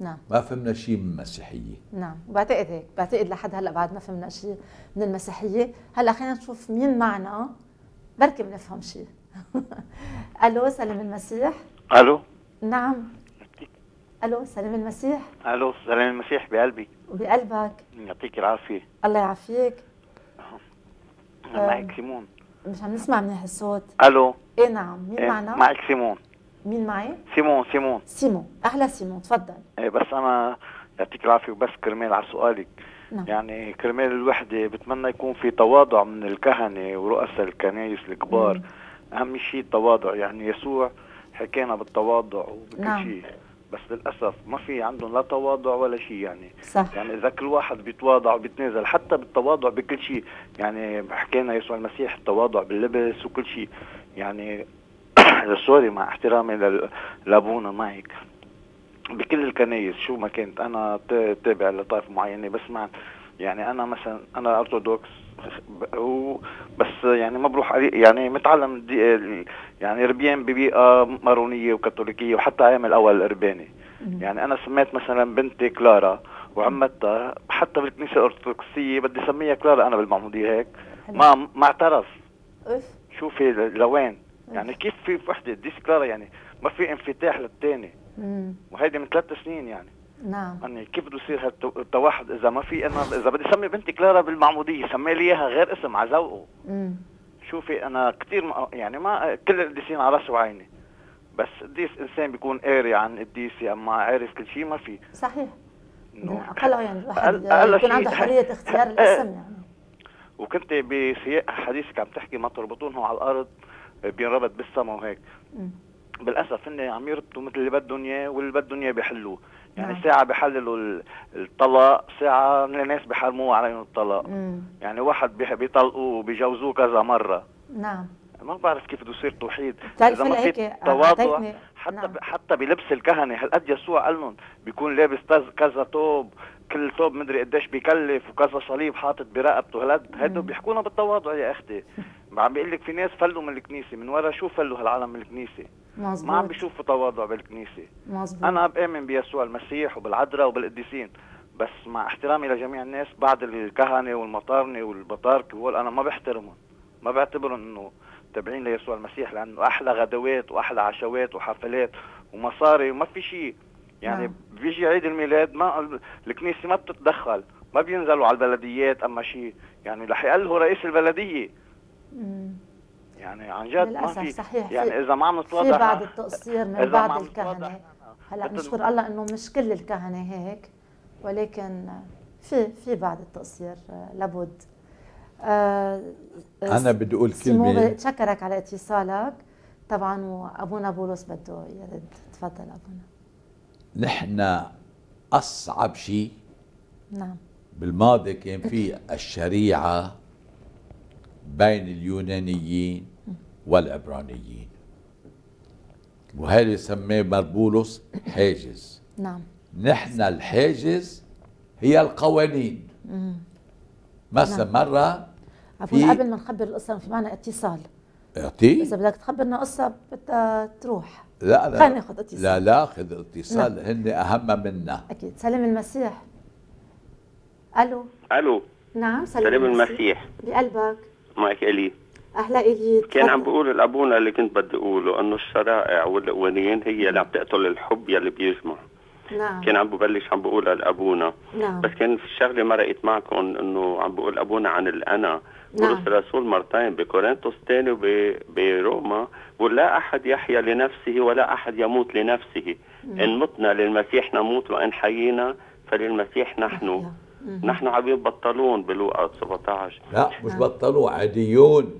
نعم. ما فهمنا شيء من المسيحية. نعم. وبعتقد هيك. بعتقد لحد هلأ بعد ما فهمنا شيء من المسيحية. هلأ خلينا نشوف مين معنا. بركي بنفهم شيء (laughs) ألو سلام المسيح. ألو. نعم. ألو سلام المسيح. ألو سلام المسيح بقلبي. وبقلبك يعطيك العافية. الله يعافيك. أنا معك سيمون مش عم نسمع منيح الصوت ألو. إيه نعم. مين إيه، معنا؟ معك سيمون مين معي سيمون سيمون. سيمو أهلا سيمو تفضل إيه بس أنا يعطيك العافية وبس كرمال على سؤالك. نعم. يعني كرمال الوحده بتمنى يكون في تواضع من الكهنة ورؤساء الكنائس الكبار. أهم شيء التواضع يعني يسوع حكينا بالتواضع وبكل نعم. شيء. بس للأسف ما في عندهم لا تواضع ولا شيء يعني. صح. يعني إذا كل واحد بيتواضع وبيتنازل حتى بالتواضع بكل شيء. يعني حكينا يسوع المسيح التواضع باللبس وكل شيء. يعني sorry مع احترامي لأبونا معك بكل الكنايس شو ما كانت أنا تابع لطائفه معينة بس مع يعني أنا مثلا أنا أرثوذكس بس يعني ما بروح يعني متعلم يعني ربيان ببيئة مارونية وكاثوليكية وحتى أيام الأول الارباني يعني أنا سميت مثلا بنتي كلارا وعمتها حتى بالكنيسة الأرثوذكسية بدي اسميها كلارا أنا بالمعمودية هيك. ما ما اعترف. شوفي لوين؟ يعني كيف في وحدة ديس كلارا يعني ما في انفتاح للثاني. وهيدي من ثلاث سنين يعني. نعم. يعني كيف بده يصير هالتو- التوحد؟ إذا ما في أنا إذا بدي اسمي بنتي كلارا بالمعمودية سمي لي إياها غير اسم على ذوقه. شوفي أنا كثير يعني ما كل القديسين على راسي وعيني بس قديس انسان بيكون قاري عن قديسي أما عارف كل شيء ما في. صحيح. بدنا أقلها يعني الواحد أقل- يكون عنده حرية اختيار. (laughs) الاسم يعني. وكنت بسياق حديثك عم تحكي ما تربطونهم على الأرض. بينربط بالسما وهيك. بالأسف هن عم يربطوا مثل اللي بدهم إياه واللي بدهم إياه بيحلوه يعني نعم. ساعة بيحللوا ال- الطلاق ساعة من الناس بيحرموه عليهم الطلاق مم. يعني واحد بيطلقوه وبيجوزوه كذا مرة نعم ما بعرف كيف بده يصير توحيد إذا ما في تواضع حتى نعم. حتى بلبس الكهنة هالقد يسوع قال لهم بيكون لابس. كذا توب كل توب مدري قديش بيكلف وكذا صليب حاطط برقبته هالقد هيدو بيحكونا بالتواضع يا أختي. (laughs) عم بيقول لك في ناس فلوا من الكنيسة من ورا شو فلوا هالعالم من الكنيسة؟ ما عم مزبوط بيشوفوا تواضع بالكنيسة. مزبوط أنا بآمن بيسوع المسيح وبالعذراء وبالقديسين بس مع احترامي لجميع الناس بعد الكهنة والمطارنه والبطاركة وهول أنا ما بحترمهم. ما بعتبرهم إنه تابعين ليسوع المسيح لأنه أحلى غدوات وأحلى عشوات وحفلات ومصاري وما في شيء. يعني نعم. بيجي عيد الميلاد ما الكنيسة ما بتتدخل ما بينزلوا على البلديات أما شيء يعني رح يقلهوا رئيس البلدية. مم. يعني عن جد ما في صحيح. يعني في- إذا ما عم في نتواضع بعض التقصير من بعض الكهنة. هلأ بنشكر الله إنه مش كل الكهنة هيك ولكن في في بعض التقصير آه، لابد. آه، أنا بدي أقول كلمة. بتشكرك على اتصالك. طبعا وأبونا بولس بده يرد. تفضل أبونا. نحن أصعب شيء نعم. بالماضي كان في الشريعة بين اليونانيين والعبرانيين. وهذا سماه مربولس حاجز. نعم. نحن الحاجز هي القوانين. مثلا مرة ابونا في- قبل ما نخبر القصة في معنا اتصال. اعطيه. اذا بدك تخبرنا قصة بدها تروح. لا لا. خلينا ناخذ اتصال. لا لا خذ اتصال. هن أهم منا. أكيد. سلام المسيح. ألو. ألو. نعم سلام, سلام المسيح. بقلبك. معك إلي. أهلا إلي. كان عم. بقول الابونا اللي كنت بدي أقوله إنه الشرائع والقوانين هي اللي عم تقتل الحب يلي بيجمع. نعم. كان عم ببلش عم بقولها لأبونا. نعم. بس كان في الشغله مرقت معكم إنه عم بقول أبونا عن الأنا. نعم. بولس الرسول مرتين بكورنثوس الثاني وبروما بقول لا أحد يحيا لنفسه ولا أحد يموت لنفسه. إن متنا للمسيح نموت وإن حيينا فللمسيح نحن. نحيا. نحن عم بطلون بلوقا 17 لا مش بطلوا عاديون.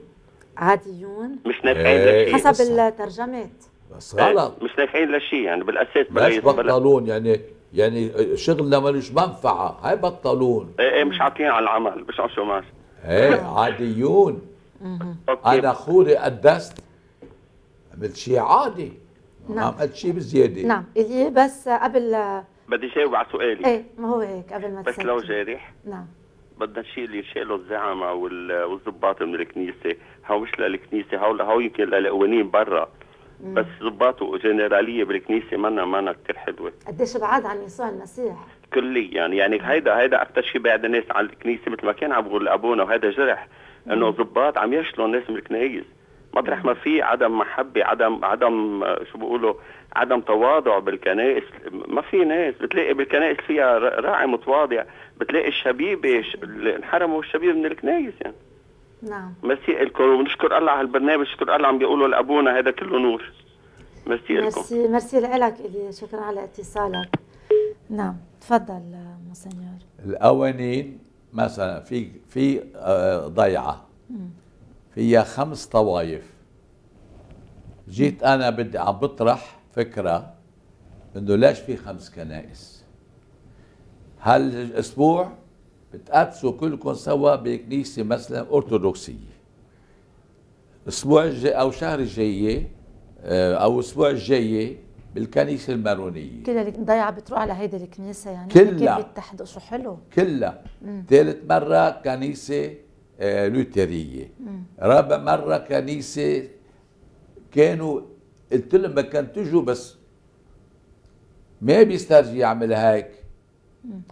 عاديون. مش نافعين. لشيء. حسب. الترجمات. بس غلط مش نافعين لشيء يعني بالأساس بلا بطلون يعني يعني شغلنا ملوش منفعة هاي بطلون. إيه إيه، مش عاطين على العمل مش عم شو ماشي إيه عاديون. أنا خوري قدست عملت شيء عادي. ما نعم. عملت شيء بزيادة. نعم. بس قبل بدي جاوب على سؤالي. إيه ما هو هيك قبل ما بس لو. جارح. نعم. بدنا الشيء اللي يشيلوا الزعماء وال- والضباط من الكنيسة. هو مش للكنيسة هو هو يمكن للقوانين برا. بس ضباط وجنراليه بالكنيسة منا منا كثير حلوة. قديش بعاد عن يسوع المسيح؟ كليا يعني يعني هيدا هيدا أكثر شيء بعد الناس عن الكنيسة مثل ما كان عم بقول أبونا وهذا جرح إنه ضباط عم يشلوا الناس من الكنايس مطرح ما في عدم محبة عدم عدم شو بيقولوا عدم تواضع بالكنائس. ما في ناس بتلاقي بالكنائس فيها راعي متواضع بتلاقي الشبيبة انحرموا الشبيبة من الكنائس يعني. نعم. ميرسي لكم ونشكر الله على هالبرنامج شكر الله عم بيقولوا لأبونا هذا كله نور. ميرسي لكم merci merci لك إلي. شكرا على اتصالك. نعم. تفضل monseigneur القوانين مثلا في في آه، ضيعة. فيها خمس طوائف. جيت أنا بدي عم بطرح فكرة إنه ليش في خمس كنائس؟ هالاسبوع بتقدسوا كلكم سوا بكنيسة مثلا أرثوذكسية. الأسبوع الجاي أو شهر الجاي آه، أو الأسبوع الجاي بالكنيسة المارونية. كل اللي ضيعة بتروح على هيدي الكنيسة يعني؟ كلها. كيف يتحدوا شو حلو. كلها. ثالث مرة كنيسة آه، لوترية رابع مرة كنيسة كانوا قلت لهم ما كان تجوا بس ما بيسترجي يعمل هيك.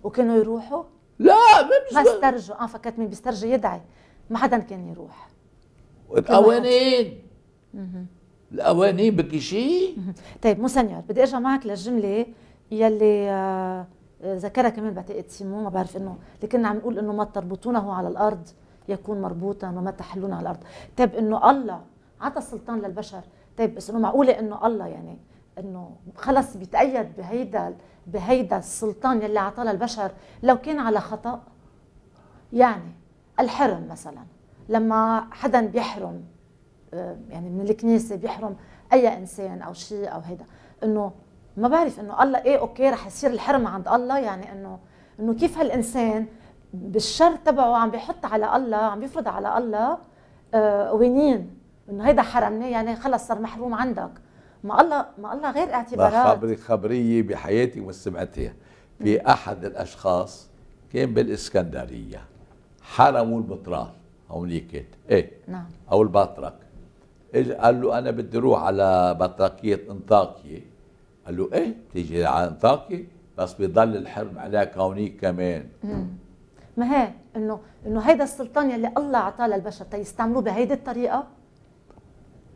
وكانوا يروحوا؟ لا ما ما بيسترجي استرجوا آه فكرت مين بيسترجي؟ يدعي. ما حدا كان يروح. القوانين القوانين بكي شيء طيب monseigneur بدي ارجع معك للجملة يلي آه، آه، ذكرها كمان بعتقد سيمون ما بعرف إنه اللي كنا عم نقول إنه ما تربطونه على الأرض يكون مربوطا وما تحلونه على الأرض. طيب إنه الله عطى السلطان للبشر. طيب بس إنه معقولة إنه الله يعني إنه خلص بيتأيد بهيدا بهيدا السلطان يلي عطاه للبشر لو كان على خطأ؟ يعني الحرم مثلا لما حدا بيحرم آه، يعني من الكنيسة بيحرم أي إنسان أو شيء أو هيدا إنه ما بعرف إنه الله إيه أوكي رح يصير الحرم عند الله يعني إنه إنه كيف هالإنسان بالشر تبعه عم بيحط على الله عم بيفرض على الله آه، قوانين إنه هيدا حرمناه يعني خلص صار محروم عندك. ما الله ما الله غير اعتبارات. خبري خبرية بحياتي ما سمعتها في أحد الأشخاص كان بالإسكندرية. حرموا المطران هونيك. إيه. نعم. أو البطرك اجى قال له أنا بدي أروح على بطركيه انطاكيا قال له إيه؟ تيجي على انطاكيا بس بيضل الحرم عليك هونيك كمان. ما هي؟ انه إنه هيدا السلطان يلي الله اعطاه للبشر تيستعملوه بهيدي الطريقة؟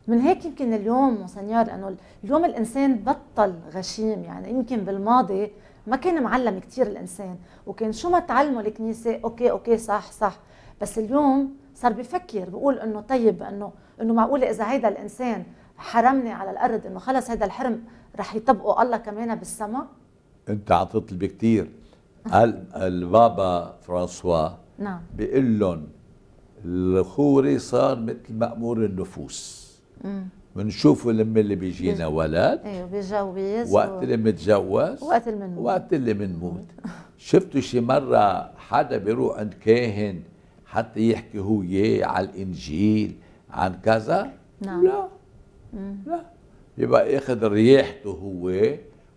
من هيك يمكن اليوم مونسنيور انه اليوم الإنسان بطل غشيم يعني يمكن بالماضي ما كان معلم كثير الإنسان وكان شو ما تعلمه الكنيسة okay okay صح صح بس اليوم صار بفكر بقول إنه طيب إنه إنه معقولة إذا هيدا الإنسان حرمني على الأرض إنه خلص هيدا الحرم رح يطبقوا الله كمان بالسما أنت عم تطلب كثير قال البابا فرانسوا نعم. بيقول لهم الخوري صار مثل مأمور النفوس؟ بنشوفه لما اللي بيجينا ولد. أيوه بيجوز وقت اللي متجوز وقت اللي منموت. وقت اللي منموت (laughs) شفتوا شي مرة حدا بيروح عند كاهن حتى يحكي هو إياه على الإنجيل عن كذا؟ نعم. لا. لا. يبقى ياخذ رياحته هو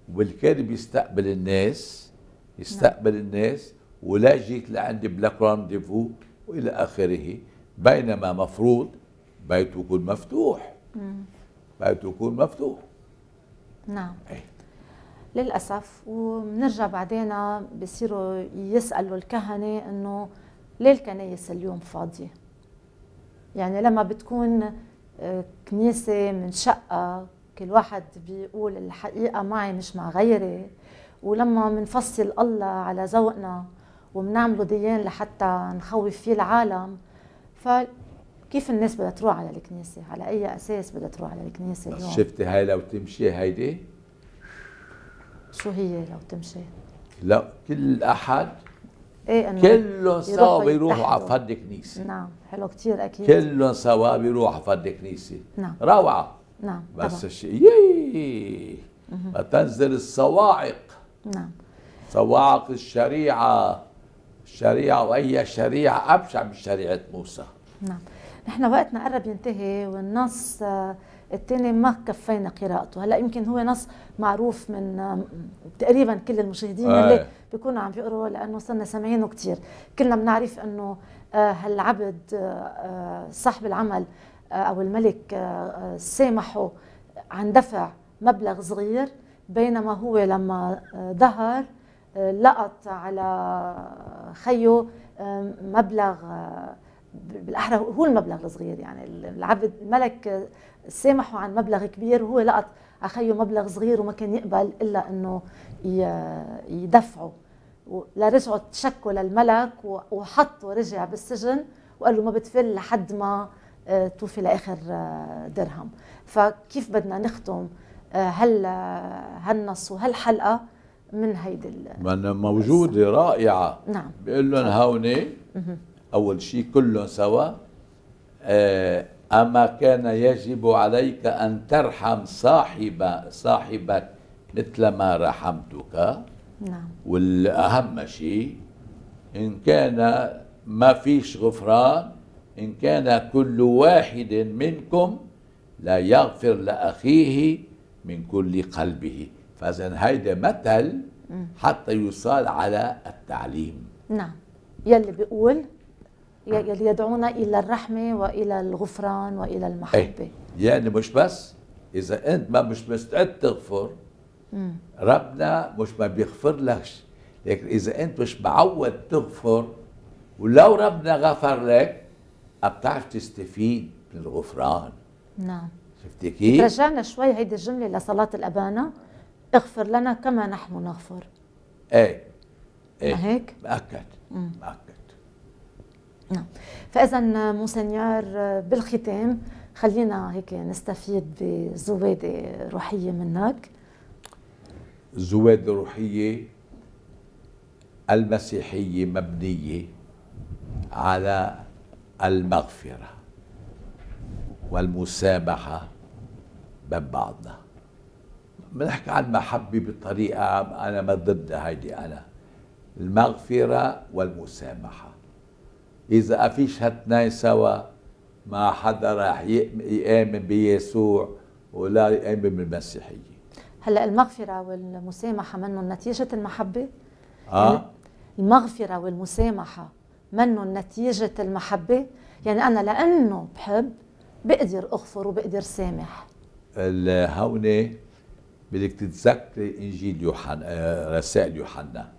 وبالكاد بيستقبل الناس يستقبل الناس ولا جيت لعندي بلاك rendez-vous وإلى آخره. بينما مفروض بيته يكون مفتوح. بيته يكون مفتوح. نعم. إيه. للأسف وبنرجع بعدين بصيروا يسألوا الكهنة إنه ليه الكنايس اليوم فاضية؟ يعني لما بتكون آه، كنيسة من شقة كل واحد بيقول الحقيقة معي مش مع غيري. ولما منفصل الله على ذوقنا ومنعمله ديان لحتى نخوف فيه العالم. فكيف الناس بدها تروح على الكنيسة؟ على أي أساس بدها تروح على الكنيسة بس اليوم؟ شفتي هاي لو تمشي هيدي؟ شو هي لو تمشي؟ لا كل أحد إيه إنه كلهم سوا يروحوا بيروحوا على. فد كنيسه نعم حلو كتير أكيد. كلهم سوا بيروحوا على فد كنيسه نعم. روعة. نعم بس الشيء يي! وتنزل الصواعق. نعم. صواعق الشريعة. الشريعة واي شريعة أبشع من شريعة موسى. نعم. نحن وقتنا قرب ينتهي والنص آه، الثاني ما كفينا قراءته هلأ يمكن هو نص معروف من آه، تقريبا كل المشاهدين آه. اللي بيكونوا عم بيقروا لأنه صرنا سامعينه كثير كلنا بنعرف إنه آه، هالعبد آه، آه، صاحب العمل آه، أو الملك آه، آه، سامحه عن دفع مبلغ صغير بينما هو لما آه، ظهر آه، لقط على خيه آه، مبلغ آه، بالأحرى هو المبلغ الصغير يعني. العبد الملك سامحه عن مبلغ كبير وهو لقط أخيه مبلغ صغير وما كان يقبل إلا إنه يدفعه. لرجعوا تشكوا للملك و- وحط ورجع بالسجن وقال له ما بتفل لحد ما آه، توفي لآخر آه، درهم. فكيف بدنا نختم؟ آه، آه، هالنص وهالحلقة من هيدي موجودة رائعة. نعم. بيقول لهم هون أول شيء كلهم سوا. آه، أما كان يجب عليك أن ترحم صاحب صاحبك مثل ما رحمتك. نعم. والأهم شيء إن كان ما فيش غفران إن كان كل واحد منكم لا يغفر لأخيه من كل قلبه. فإذا هيدا مثل حتى يصال على التعليم. نعم. يلي بيقول يدعونا إلى الرحمة وإلى الغفران وإلى المحبة. إيه. يعني مش بس. إذا أنت ما مش مستعد تغفر ربنا مش ما بيغفر لكش. لكن إذا أنت مش معود تغفر ولو ربنا غفر لك بتعرف تستفيد من الغفران. نعم. شفتي كيف؟ رجعنا شوي هيدي الجملة لصلاة الأبانة. اغفر لنا كما نحن نغفر. إيه. إيه. ما هيك؟ مأكد. مأكد. نعم. فإذا مونسنيور بالختام خلينا هيك نستفيد بزوادة روحية منك. الزواد الروحية المسيحية مبنية على المغفرة والمسامحة بين بعضنا. بنحكي عن محبة بطريقة أنا ما ضدها هيدي أنا. المغفرة والمسامحة. إذا أفيش هالتنين سوا ما حدا راح يآمن بيسوع ولا يآمن بالمسيحية هلأ المغفرة والمسامحة منهم نتيجة المحبة؟ آه. المغفرة والمسامحة منهم نتيجة المحبة؟ يعني أنا لأنه بحب بقدر أغفر وبقدر سامح. هون بدك تتذكري إنجيل يوحنا آه، رسائل يوحنا.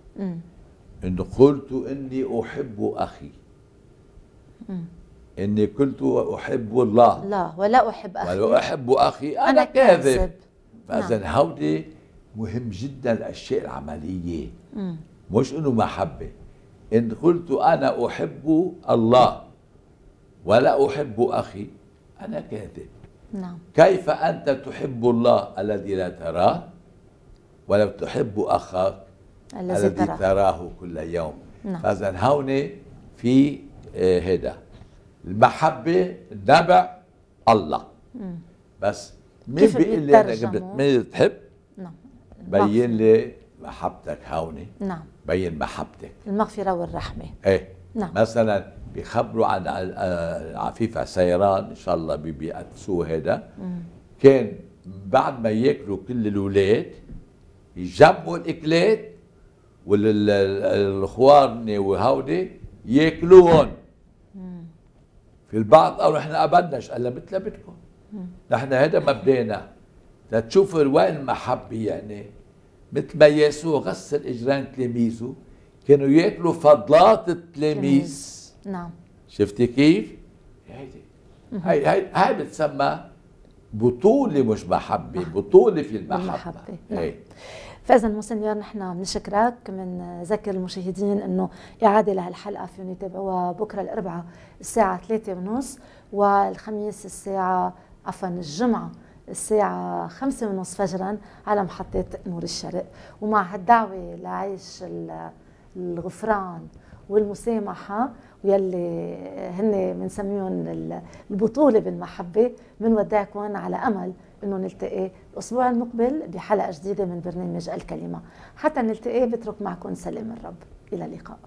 إنه قلت إني أحب أخي. إني كنت أحب الله. لا ولا أحب أخي. ولو أحب أخي أنا, أنا كاذب. كاذب. فإذا هودي مهم جدا الأشياء العملية. مش إنه محبة. إن قلت أنا أحب الله ولا أحب أخي أنا كاذب. نعم. كيف أنت تحب الله الذي لا تراه ولو تحب أخاك الذي الذي تراه. تراه كل يوم؟ نعم. فإذا هون في هذا المحبة نبع الله. بس مين بيقول لي انك؟ بتميز تحب؟ نعم. بين لي محبتك هون نعم. بين محبتك. المغفرة والرحمة. إيه. نعم. مثلا بيخبروا عن آه، عفيف عسيران إن شاء الله بيقدسوه هذا كان بعد ما يأكلوا كل الأولاد يجمعوا الأكلات والخوارني وهودي ياكلوهم في البعض قالوا إحنا ابدناش قال مثل بدكم. نحن هذا مبدأنا لتشوفوا وين المحبة يعني. مثل ما يسوع غسل إجرين تلاميذه كانوا ياكلوا فضلات التلاميذ. نعم. شفتي كيف؟ هيدي. هاي هاي هاي بتسمى بطولة مش محبة بطولة في المحبة. بالمحبة، نعم. فاذا مونسنيور نحن بنشكرك بنذكر المشاهدين إنه إعادة لهالحلقه فيهم يتابعوها بكرة الأربعاء الساعة 3 ونص والخميس الساعة عفوا الجمعة الساعة خمسة ونص فجرا على محطة نور الشرق. ومع هالدعوة لعيش ال- الغفران والمسامحة ويلي هن بنسميهم ال- البطولة بالمحبة بنودعكم على أمل إنه نلتقي الأسبوع المقبل بحلقة جديدة من برنامج الكلمة. حتى نلتقي بترك معكم سلام الرب. إلى اللقاء.